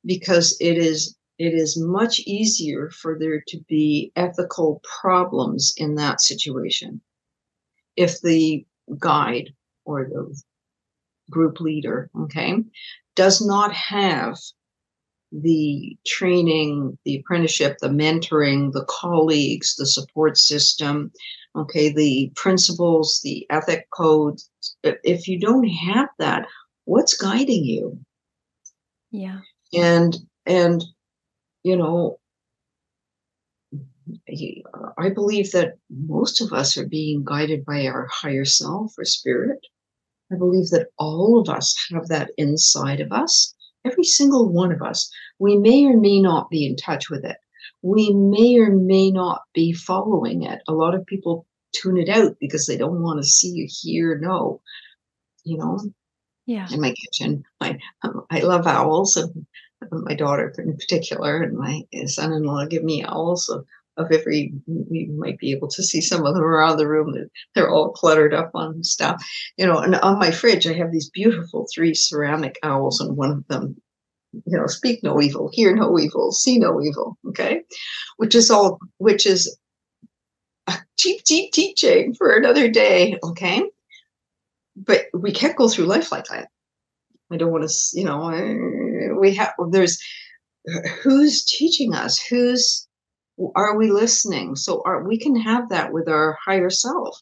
because it is it is much easier for there to be ethical problems in that situation. If the guide or the group leader okay does not have the training the apprenticeship the mentoring the colleagues the support system okay the principles the ethic codes. if you don't have that what's guiding you yeah and and you know, I believe that most of us are being guided by our higher self or spirit. I believe that all of us have that inside of us, every single one of us. We may or may not be in touch with it. We may or may not be following it. A lot of people tune it out because they don't want to see hear, know. You know, yeah. In my kitchen, I um, I love owls, and um, my daughter in particular and my son-in-law give me owls of, of every you might be able to see some of them around the room. They're, they're all cluttered up on stuff. You know and on my fridge i have these beautiful three ceramic owls and one of them you know speak no evil hear no evil see no evil okay? Which is all which is a cheap cheap teaching for another day okay? But we can't go through life like that. I don't want to you know we have there's who's teaching us? Who's are we listening? So are we can have that with our higher self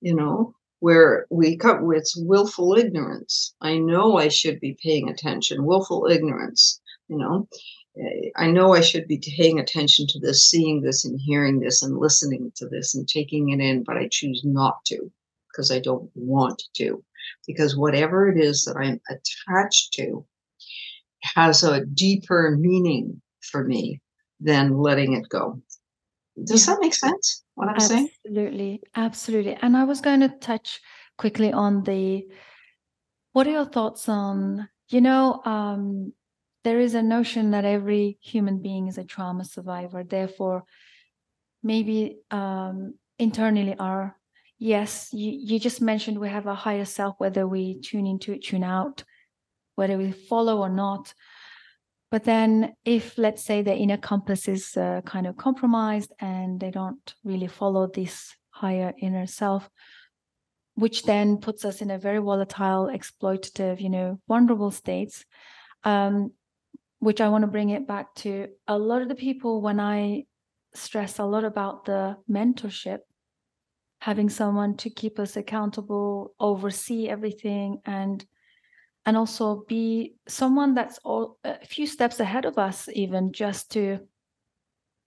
you know where we come with willful ignorance. I know i should be paying attention willful ignorance you know? Eh, I know i should be paying attention to this seeing this and hearing this and listening to this and taking it in but i choose not to because i don't want to. Because whatever it is that i'm attached to has a deeper meaning for me than letting it go. Does yeah. that make sense? What I'm absolutely, saying? Absolutely, absolutely. And I was going to touch quickly on the. What are your thoughts on? You know, um, there is a notion that every human being is a trauma survivor. Therefore, maybe um, internally our yes, you, you just mentioned we have a higher self, whether we tune into it, tune out whether we follow or not. But then, if let's say the inner compass is uh, kind of compromised and they don't really follow this higher inner self, which then puts us in a very volatile, exploitative, you know, vulnerable states. Um, which I want to bring it back to a lot of the people when I stress a lot about the mentorship, having someone to keep us accountable, oversee everything, and and also be someone that's all, a few steps ahead of us even just to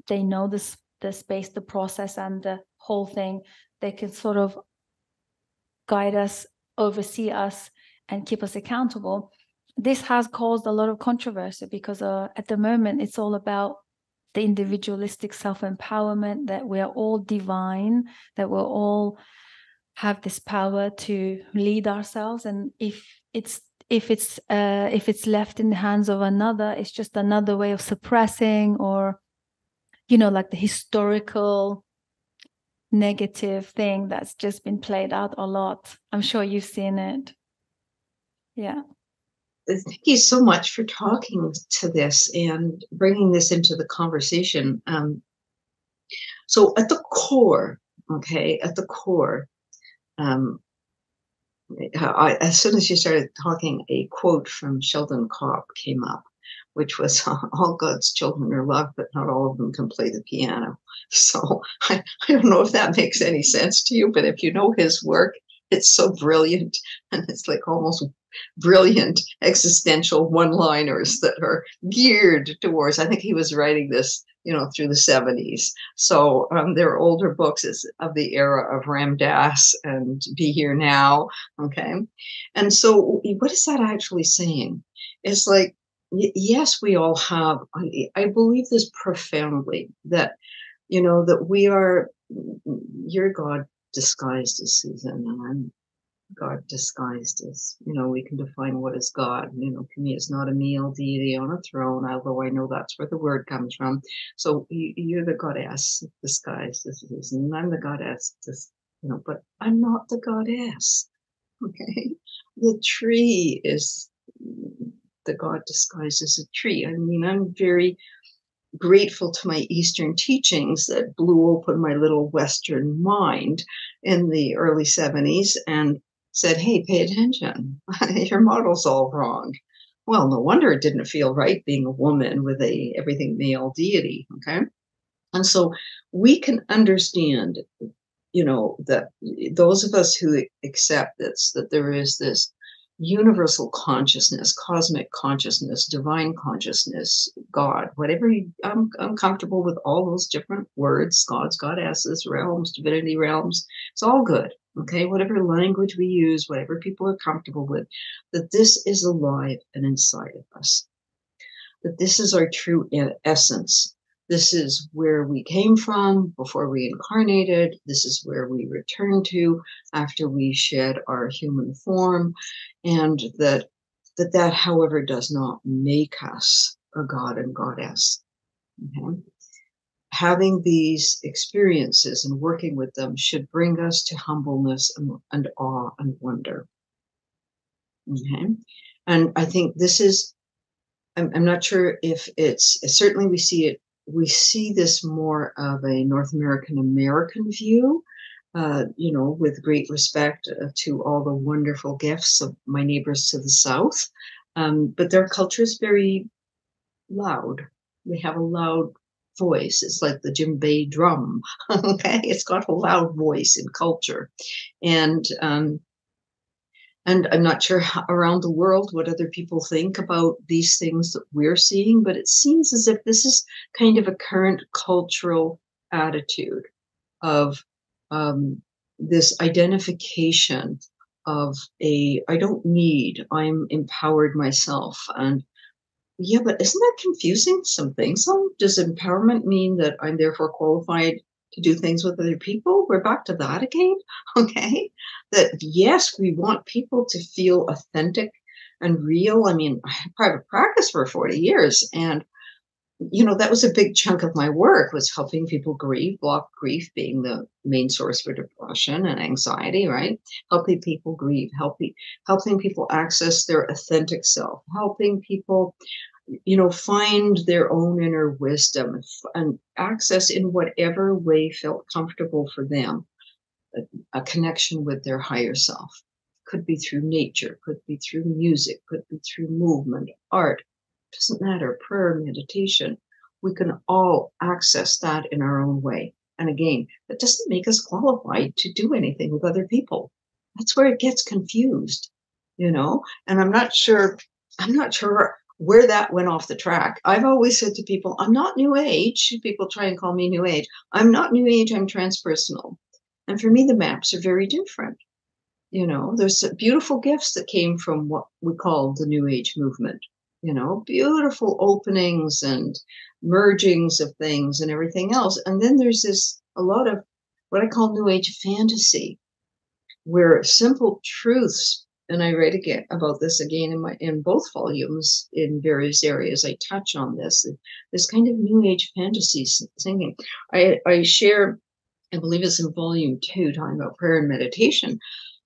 they know this the space the process and the whole thing. They can sort of guide us oversee us and keep us accountable. This has caused a lot of controversy because uh, at the moment it's all about the individualistic self-empowerment that we're all divine that we're all have this power to lead ourselves. And if it's if it's uh, if it's left in the hands of another it's just another way of suppressing or you know like the historical negative thing that's just been played out a lot. I'm sure you've seen it. Yeah. Thank you so much for talking to this and bringing this into the conversation. Um, so at the core okay at the core um, I, as soon as you started talking, a quote from Sheldon Kopp came up, which was all God's children are loved, but not all of them can play the piano. So I, I don't know if that makes any sense to you, but if you know his work, it's so brilliant and it's like almost brilliant existential one liners that are geared towards. I think he was writing this you know, through the 70s. So um, there are older books of the era of Ram Dass and Be Here Now. Okay. And so what is that actually saying? It's like, yes, we all have, I, believe this profoundly that, you know, that we are, your God disguised as Susan and I'm God disguised as, you know, we can define what is God. You know, to me, it's not a male deity on a throne, although I know that's where the word comes from. So you, are the goddess disguised as Susan, and I'm the goddess, this, you know, but I'm not the goddess. Okay. The tree is the God disguised as a tree. I mean, I'm very grateful to my Eastern teachings that blew open my little Western mind in the early 70s and said, Hey, pay attention. Your model's all wrong. Well, no wonder it didn't feel right being a woman with a everything male deity. Okay. And so we can understand, you know, that those of us who accept this, that there is this universal consciousness, cosmic consciousness, divine consciousness, God, whatever you, I'm, I'm comfortable with all those different words, gods, goddesses, realms, divinity realms. It's all good. Okay. Whatever language we use, whatever people are comfortable with, that this is alive and inside of us. That this is our true essence. This is where we came from before we incarnated. This is where we return to after we shed our human form. And that, that, that however, does not make us a god and goddess. Okay? Having these experiences and working with them should bring us to humbleness and, and awe and wonder. Okay. And I think this is, I'm, I'm not sure if it's, certainly we see it we see this more of a North American American view, uh, you know, with great respect uh, to all the wonderful gifts of my neighbors to the south. Um, but their culture is very loud. They have a loud voice. It's like the djembe drum. okay, it's got a loud voice in culture, and um, and I'm not sure how, around the world what other people think about these things that we're seeing, but it seems as if this is kind of a current cultural attitude of um, this identification of a I don't need, I'm empowered myself. And yeah, but isn't that confusing? Some things. Does empowerment mean that I'm therefore qualified to do things with other people. We're back to that again. Okay. That yes, we want people to feel authentic and real. I mean, I had private practice for 40 years and you know that was a big chunk of my work was helping people grieve block grief being the main source for depression and anxiety right helping people grieve helping helping people access their authentic self helping people you know, find their own inner wisdom and access in whatever way felt comfortable for them a, a, connection with their higher self. Could be through nature, could be through music, could be through movement, art, doesn't matter, prayer, meditation. We can all access that in our own way. And again, that doesn't make us qualified to do anything with other people. That's where it gets confused, you know? And I'm not sure, I'm not sure where that went off the track. I've always said to people, I'm not new age. People try and call me new age. I'm not new age, I'm transpersonal. And for me, the maps are very different. You know, there's beautiful gifts that came from what we call the new age movement, you know, beautiful openings and mergings of things and everything else. And then there's this a lot of what I call new age fantasy, where simple truths and I write again about this again in my in both volumes in various areas. I touch on this this kind of new age fantasy singing. I I share, I believe it's in volume two, talking about prayer and meditation.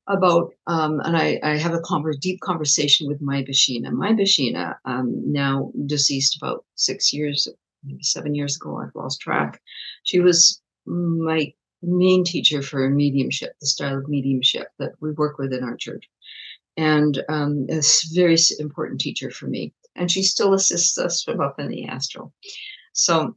About um, and I, I have a conver- deep conversation with my Baixinha. My Baixinha, um, now deceased about six years, seven years ago. I've lost track. She was my main teacher for mediumship, the style of mediumship that we work with in our church and um, a very important teacher for me. And she still assists us from up in the astral. So,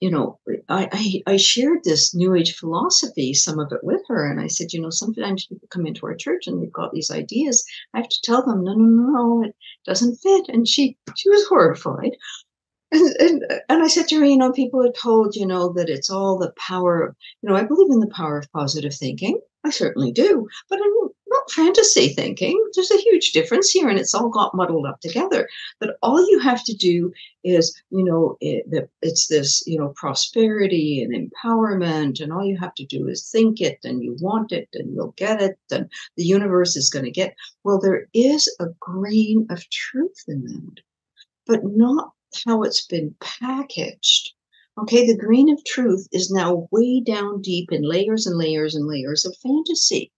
you know, I, I, I shared this New Age philosophy, some of it with her, and I said, you know, sometimes people come into our church and they've got these ideas. I have to tell them, no, no, no, no, it doesn't fit. And she she was horrified. and, and, and I said to her, you know, people are told, you know, that it's all the power of, you know, I believe in the power of positive thinking. I certainly do, but I'm not fantasy thinking. There's a huge difference here, and it's all got muddled up together. But all you have to do is, you know, it, it's this, you know, prosperity and empowerment, and all you have to do is think it, and you want it, and you'll get it, and the universe is going to get. Well, there is a grain of truth in that, but not how it's been packaged. Okay, the grain of truth is now way down deep in layers and layers and layers of fantasy.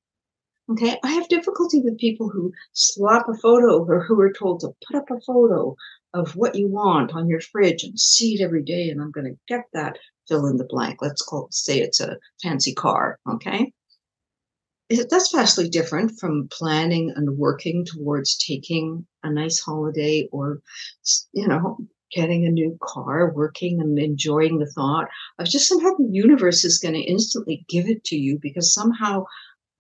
Okay, I have difficulty with people who slap a photo or who are told to put up a photo of what you want on your fridge and see it every day, and I'm going to get that fill in the blank. Let's call say it's a fancy car. Okay, that's vastly different from planning and working towards taking a nice holiday or, you know, getting a new car, working and enjoying the thought of just somehow the universe is going to instantly give it to you because somehow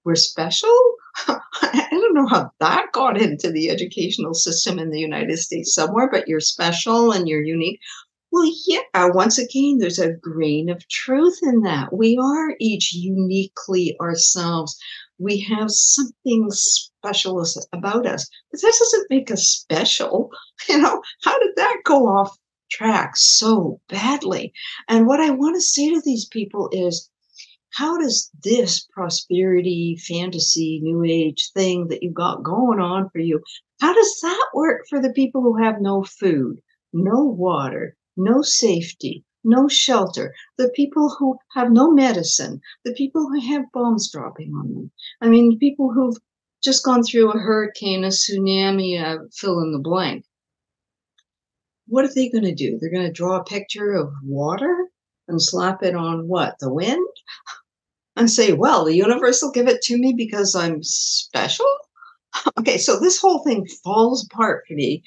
we're special. I don't know how that got into the educational system in the United States somewhere, but you're special and you're unique. Well, yeah, once again, there's a grain of truth in that. We are each uniquely ourselves. We have something special about us, but that doesn't make us special. You know, how did that go off track so badly? And what I want to say to these people is how does this prosperity, fantasy, new age thing that you've got going on for you, how does that work for the people who have no food, no water, no safety, no shelter, the people who have no medicine, the people who have bombs dropping on them? I mean, people who've just gone through a hurricane, a tsunami, uh, fill in the blank. What are they going to do? They're going to draw a picture of water and slap it on what? The wind? And say, well, the universe will give it to me because I'm special? Okay, so this whole thing falls apart for me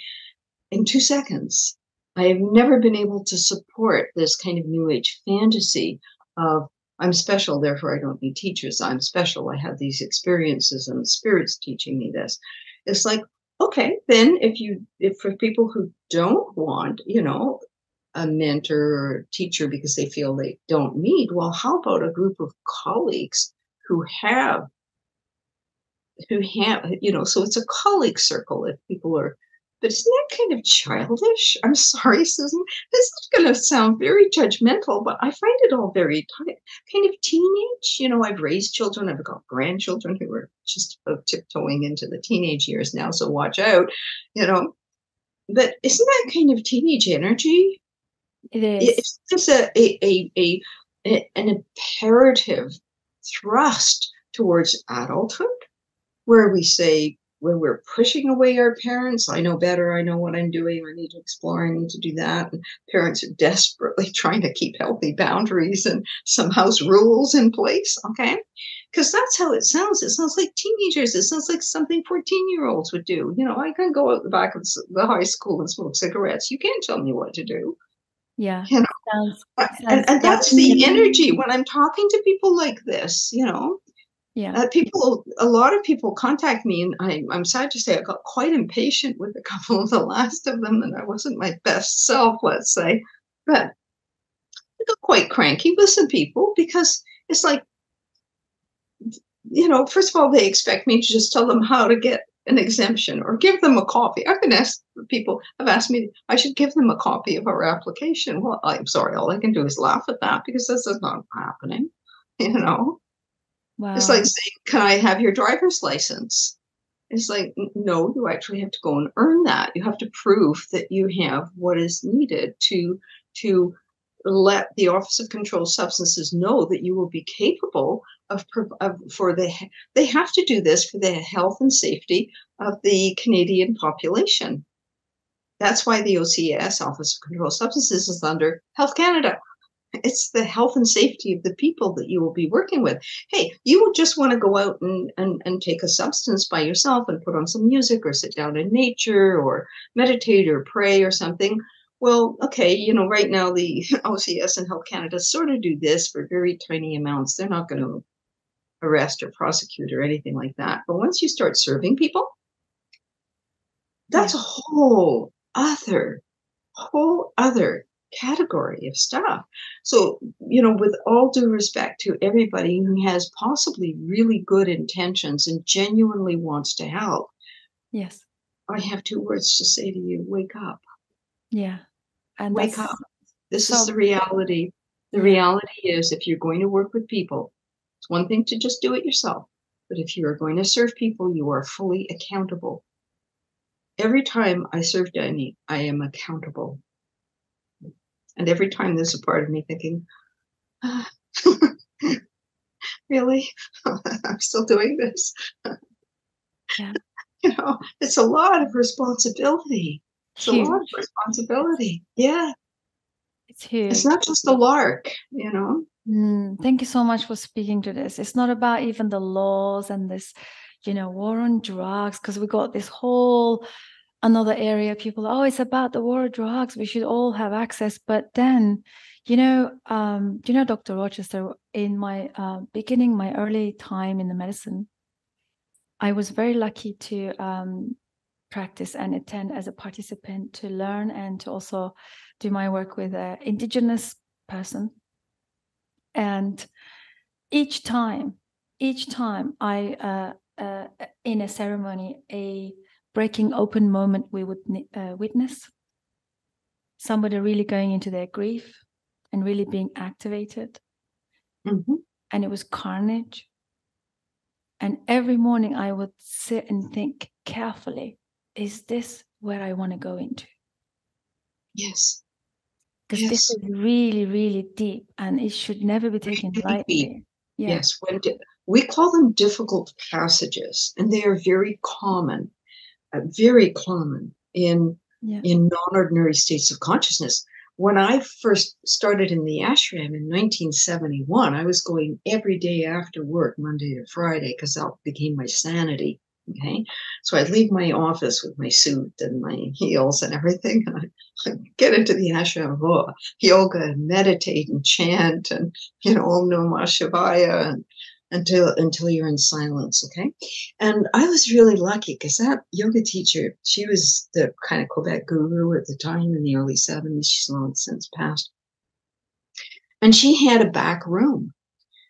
in two seconds. I have never been able to support this kind of new age fantasy of I'm special, therefore I don't need teachers. I'm special. I have these experiences and the spirit's teaching me this. It's like, okay, then if you, if for people who don't want, you know, a mentor or teacher because they feel they don't need, well, how about a group of colleagues who have, who have, you know, so it's a colleague circle if people are but isn't that kind of childish? I'm sorry, Susan. This is going to sound very judgmental, but I find it all very t- kind of teenage. You know, I've raised children, I've got grandchildren who are just tiptoeing into the teenage years now, so watch out, you know. But isn't that kind of teenage energy? It is. It's just a, a, a, a, an imperative thrust towards adulthood where we say, when we're pushing away our parents, I know better, I know what I'm doing, I need to explore, I need to do that. And parents are desperately trying to keep healthy boundaries and some house rules in place, okay? Because that's how it sounds. It sounds like teenagers. It sounds like something 14 year olds would do. You know, I can go out the back of the high school and smoke cigarettes. You can't tell me what to do. Yeah. You know, sounds, sounds and, and that's the energy when I'm talking to people like this, you know, yeah. Uh, people a lot of people contact me and I, i'm sad to say i got quite impatient with a couple of the last of them and i wasn't my best self let's say. But i got quite cranky with some people because it's like you know first of all they expect me to just tell them how to get an exemption or give them a copy i've been asked people have asked me i should give them a copy of our application well i'm sorry all i can do is laugh at that because this is not happening you know Wow. It's like saying, Can I have your driver's license? It's like, no, you actually have to go and earn that. You have to prove that you have what is needed to to let the Office of Controlled Substances know that you will be capable of, of for the they have to do this for the health and safety of the Canadian population. That's why the OCS Office of Controlled Substances is under Health Canada it's the health and safety of the people that you will be working with. Hey, you would just want to go out and, and, and take a substance by yourself and put on some music or sit down in nature or meditate or pray or something. Well, okay, you know, right now the OCS and Health Canada sort of do this for very tiny amounts. They're not going to arrest or prosecute or anything like that. But once you start serving people, that's a whole other whole other category of stuff. So, you know, with all due respect to everybody who has possibly really good intentions and genuinely wants to help. Yes. I have two words to say to you wake up. Yeah. And wake up. This so, is the reality. The reality is if you're going to work with people, it's one thing to just do it yourself. But if you are going to serve people, you are fully accountable. Every time I serve Daime, I am accountable. And every time there's a part of me thinking, ah, really? I'm still doing this. Yeah. You know, it's a lot of responsibility. It's huge. a lot of responsibility. Yeah. It's huge. It's not just a lark, you know. Mm, thank you so much for speaking to this. It's not about even the laws and this, you know, war on drugs, because we got this whole another area people oh it's about the war of drugs we should all have access but then you know um you know dr rochester in my uh, beginning my early time in the medicine i was very lucky to um, practice and attend as a participant to learn and to also do my work with an indigenous person. And each time each time i uh, uh, in a ceremony a breaking open moment we would uh, witness somebody really going into their grief and really being activated. Mm-hmm. and it was carnage. And every morning i would sit and think carefully is this where i want to go into yes because yes. this is really really deep and it should never be taken really lightly yeah. yes when di- we call them difficult passages and they are very common uh, very common in yeah. in non-ordinary states of consciousness. When I first started in the ashram in 1971, I was going every day after work, Monday to Friday, because that became my sanity. Okay, so I'd leave my office with my suit and my heels and everything, and I'd get into the ashram, oh, yoga and meditate and chant and you know Om Namah Shivaya and until until you're in silence okay? And i was really lucky because that yoga teacher she was the kind of quebec guru at the time in the early 70s she's long since passed. And she had a back room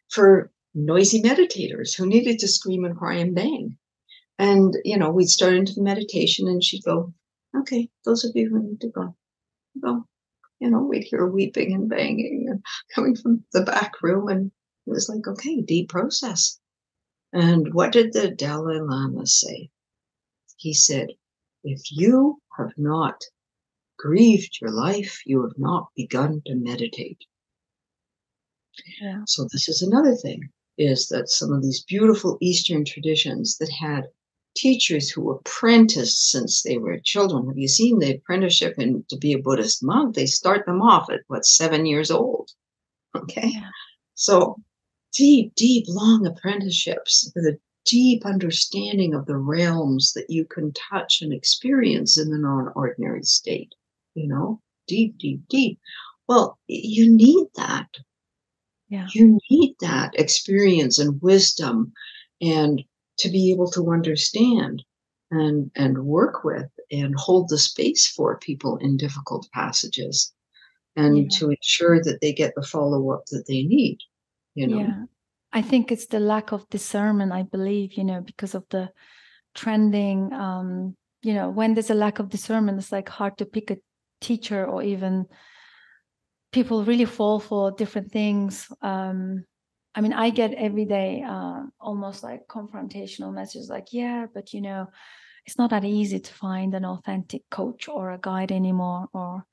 for noisy meditators who needed to scream and cry and bang and you know we'd start into the meditation and she'd go okay those of you who need to go go you know we'd hear weeping and banging and coming from the back room and it was like, okay, deep process. And what did the Dalai Lama say? He said, if you have not grieved your life, you have not begun to meditate. Yeah. So this is another thing is that some of these beautiful Eastern traditions that had teachers who apprenticed since they were children. Have you seen the apprenticeship in to be a Buddhist monk? They start them off at what seven years old. Okay. So deep, deep, long apprenticeships with a deep understanding of the realms that you can touch and experience in the non ordinary state. You know, deep, deep, deep. Well, you need that. Yeah. You need that experience and wisdom and to be able to understand and and work with and hold the space for people in difficult passages and yeah. to ensure that they get the follow-up that they need you know yeah i think it's the lack of discernment i believe you know because of the trending um you know when there's a lack of discernment it's like hard to pick a teacher or even people really fall for different things um i mean i get every day uh, almost like confrontational messages like yeah but you know it's not that easy to find an authentic coach or a guide anymore or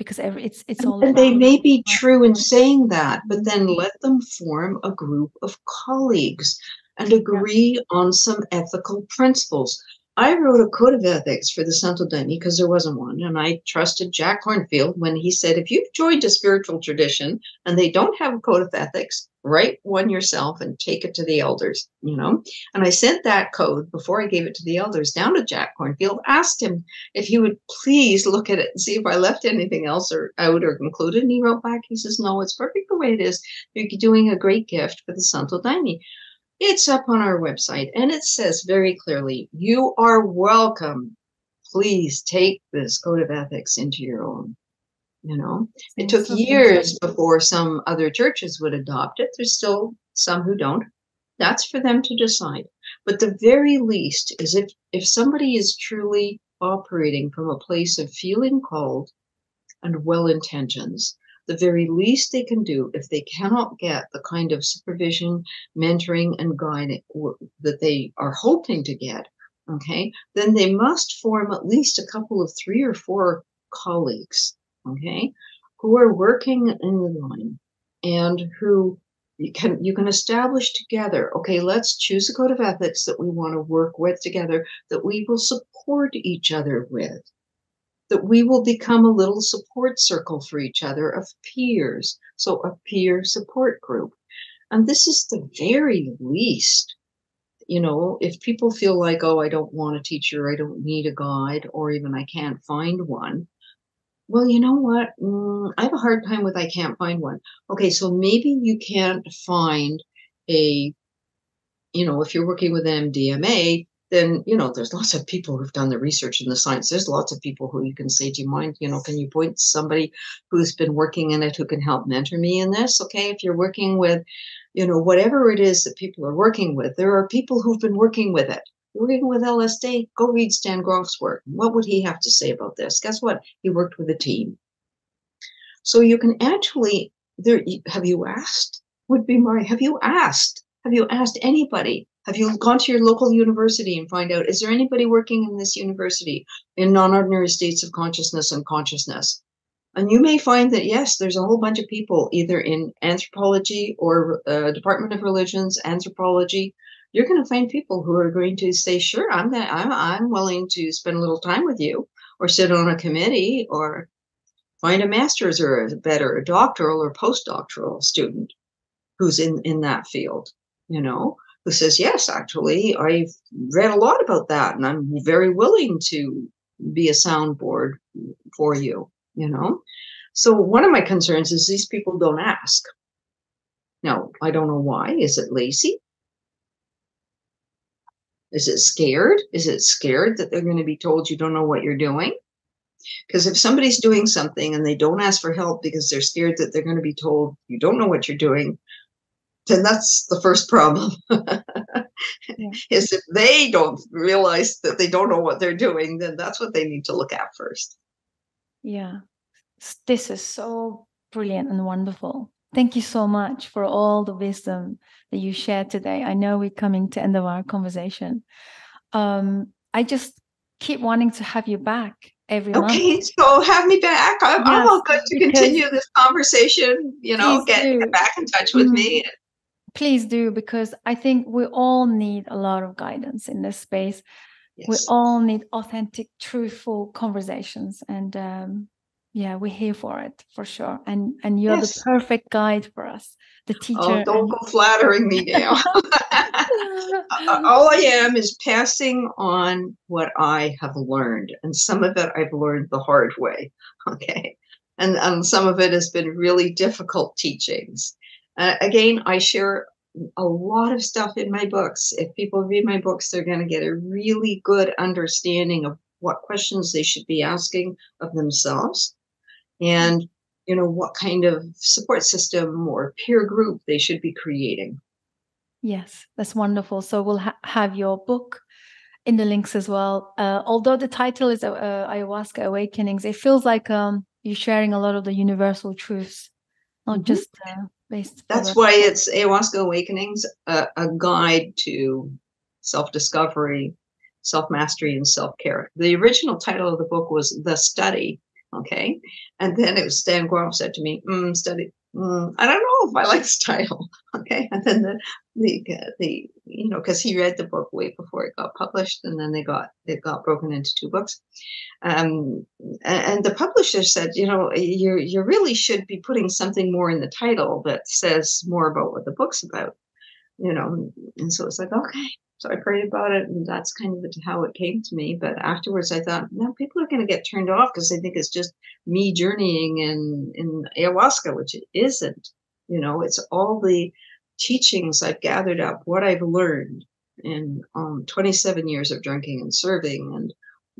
because every, it's it's all. And they may be true in saying that, but then let them form a group of colleagues and agree yeah. on some ethical principles. I wrote a code of ethics for the Santo Daime because there wasn't one. And I trusted Jack Kornfield when he said, if you've joined a spiritual tradition and they don't have a code of ethics, write one yourself and take it to the elders, you know? And I sent that code before I gave it to the elders down to Jack Kornfield, asked him if he would please look at it and see if I left anything else or out or concluded. And he wrote back, he says, no, it's perfect the way it is. You're doing a great gift for the Santo Daime. It's up on our website and it says very clearly, you are welcome please take this code of ethics into your own. You know, it took years before some other churches would adopt it. There's still some who don't. That's for them to decide. But the very least is if if somebody is truly operating from a place of feeling called and well intentions, the very least they can do if they cannot get the kind of supervision, mentoring, and guiding that they are hoping to get, okay, then they must form at least a couple of three or four colleagues, okay, who are working in the line and who you can you can establish together okay let's choose a code of ethics that we want to work with together that we will support each other with that we will become a little support circle for each other of peers so a peer support group and this is the very least you know if people feel like oh i don't want a teacher i don't need a guide or even i can't find one well, you know what? Mm, I have a hard time with I can't find one. Okay, so maybe you can't find a, you know, if you're working with MDMA, then you know there's lots of people who've done the research in the science. There's lots of people who you can say, "Do you mind? You know, can you point to somebody who's been working in it who can help mentor me in this?" Okay, if you're working with, you know, whatever it is that people are working with, there are people who've been working with it working with LSD, go read Stan Grof's work. What would he have to say about this? Guess what? He worked with a team. So you can actually there have you asked? Would be my have you asked? Have you asked anybody? Have you gone to your local university and find out is there anybody working in this university in non-ordinary states of consciousness and consciousness? And you may find that yes, there's a whole bunch of people either in anthropology or uh, Department of Religions, anthropology, you're going to find people who are going to say, "Sure, I'm that I'm I'm willing to spend a little time with you, or sit on a committee, or find a master's or a better a doctoral or postdoctoral student who's in in that field." You know, who says, "Yes, actually, I've read a lot about that, and I'm very willing to be a soundboard for you." You know, so one of my concerns is these people don't ask. Now, I don't know why. Is it lazy? Is it scared? Is it scared that they're going to be told you don't know what you're doing? Because if somebody's doing something and they don't ask for help because they're scared that they're going to be told you don't know what you're doing, then that's the first problem. yeah. Is if they don't realize that they don't know what they're doing, then that's what they need to look at first. Yeah. This is so brilliant and wonderful. Thank you so much for all the wisdom that you shared today. I know we're coming to end of our conversation. Um, I just keep wanting to have you back every okay, month. Okay, so have me back. I'm, yes, I'm all good to continue this conversation. You know, get, get, back in touch with mm-hmm. me. Please do, because I think we all need a lot of guidance in this space. Yes. We all need authentic, truthful conversations, and um, yeah we're here for it for sure and and you're yes. the perfect guide for us the teacher oh, don't and... go flattering me now all i am is passing on what i have learned and some of it i've learned the hard way okay and, and some of it has been really difficult teachings uh, again i share a lot of stuff in my books. If people read my books they're going to get a really good understanding of what questions they should be asking of themselves and you know what kind of support system or peer group they should be creating. Yes that's wonderful. So we'll ha- have your book in the links as well. Uh, although the title is uh, ayahuasca awakenings it feels like um, you're sharing a lot of the universal truths not mm-hmm. just uh, based that's why it's ayahuasca awakenings a, a guide to self-discovery self-mastery and self-care the original title of the book was the study Okay. And then it was Stan Grof said to me, mm, study, mm, I don't know if I like style. Okay. And then the, the, the, you know, cause he read the book way before it got published and then they got, it got broken into two books. Um, and the publisher said, you know, you, you really should be putting something more in the title that says more about what the book's about, you know? And so it's like, okay. So I prayed about it, and that's kind of how it came to me. But afterwards, I thought, no, people are going to get turned off because they think it's just me journeying in in ayahuasca, which it isn't. You know, it's all the teachings I've gathered up, what I've learned in um, 27 years of drinking and serving, and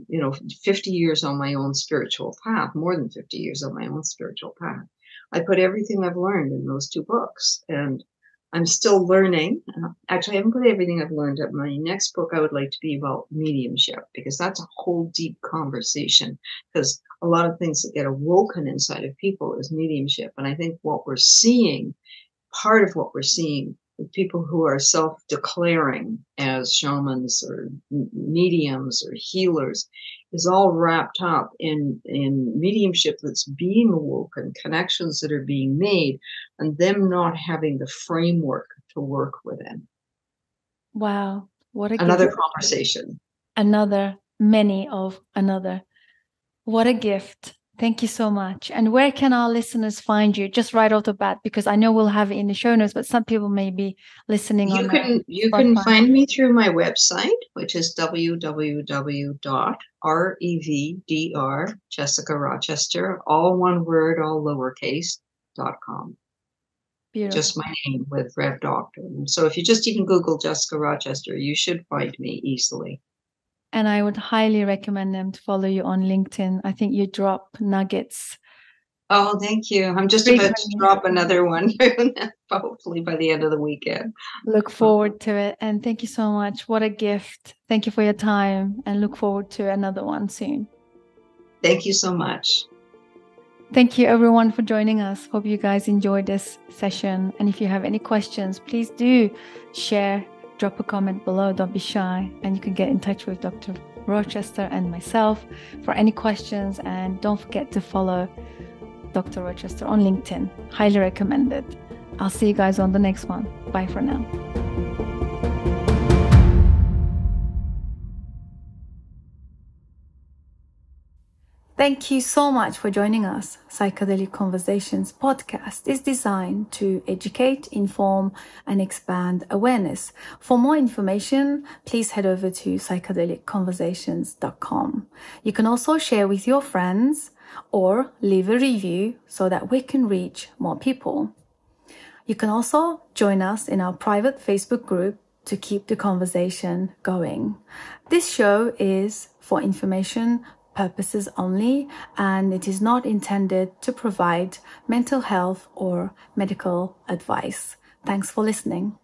you know 50 years on my own spiritual path more than 50 years on my own spiritual path i put everything i've learned in those two books and i'm still learning. Uh, actually i haven't put everything i've learned at my next book i would like to be about mediumship because that's a whole deep conversation because a lot of things that get awoken inside of people is mediumship. And i think what we're seeing part of what we're seeing people who are self declaring as shamans or mediums or healers is all wrapped up in, in mediumship that's being awoken, connections that are being made, and them not having the framework to work within. Wow. What a another gift. conversation. Another, many of another. What a gift. Thank you so much. And where can our listeners find you? Just right off the bat, because I know we'll have it in the show notes, but some people may be listening. You can you can find me through my website, which is www.revdr Jessica Rochester, all one word, all lowercase dot com. Beautiful. Just my name with Rev Doctor. So if you just even Google Jessica Rochester, you should find me easily and I would highly recommend them to follow you on LinkedIn. I think you drop nuggets. Oh, thank you. I'm just about to drop another one, hopefully by the end of the weekend. Look forward to it. And thank you so much. What a gift. Thank you for your time and look forward to another one soon. Thank you so much. Thank you everyone for joining us. Hope you guys enjoyed this session. And if you have any questions, please do share drop a comment below. Don't be shy. And you can get in touch with Dr. Rochester and myself for any questions. And don't forget to follow Dr. Rochester on LinkedIn. Highly recommended. I'll see you guys on the next one. Bye for now. Thank you so much for joining us. Psychedelic Conversations podcast is designed to educate, inform, and expand awareness. For more information, please head over to psychedelicconversations.com. You can also share with your friends or leave a review so that we can reach more people. You can also join us in our private Facebook group to keep the conversation going. This show is for information purposes only and it is not intended to provide mental health or medical advice. Thanks for listening.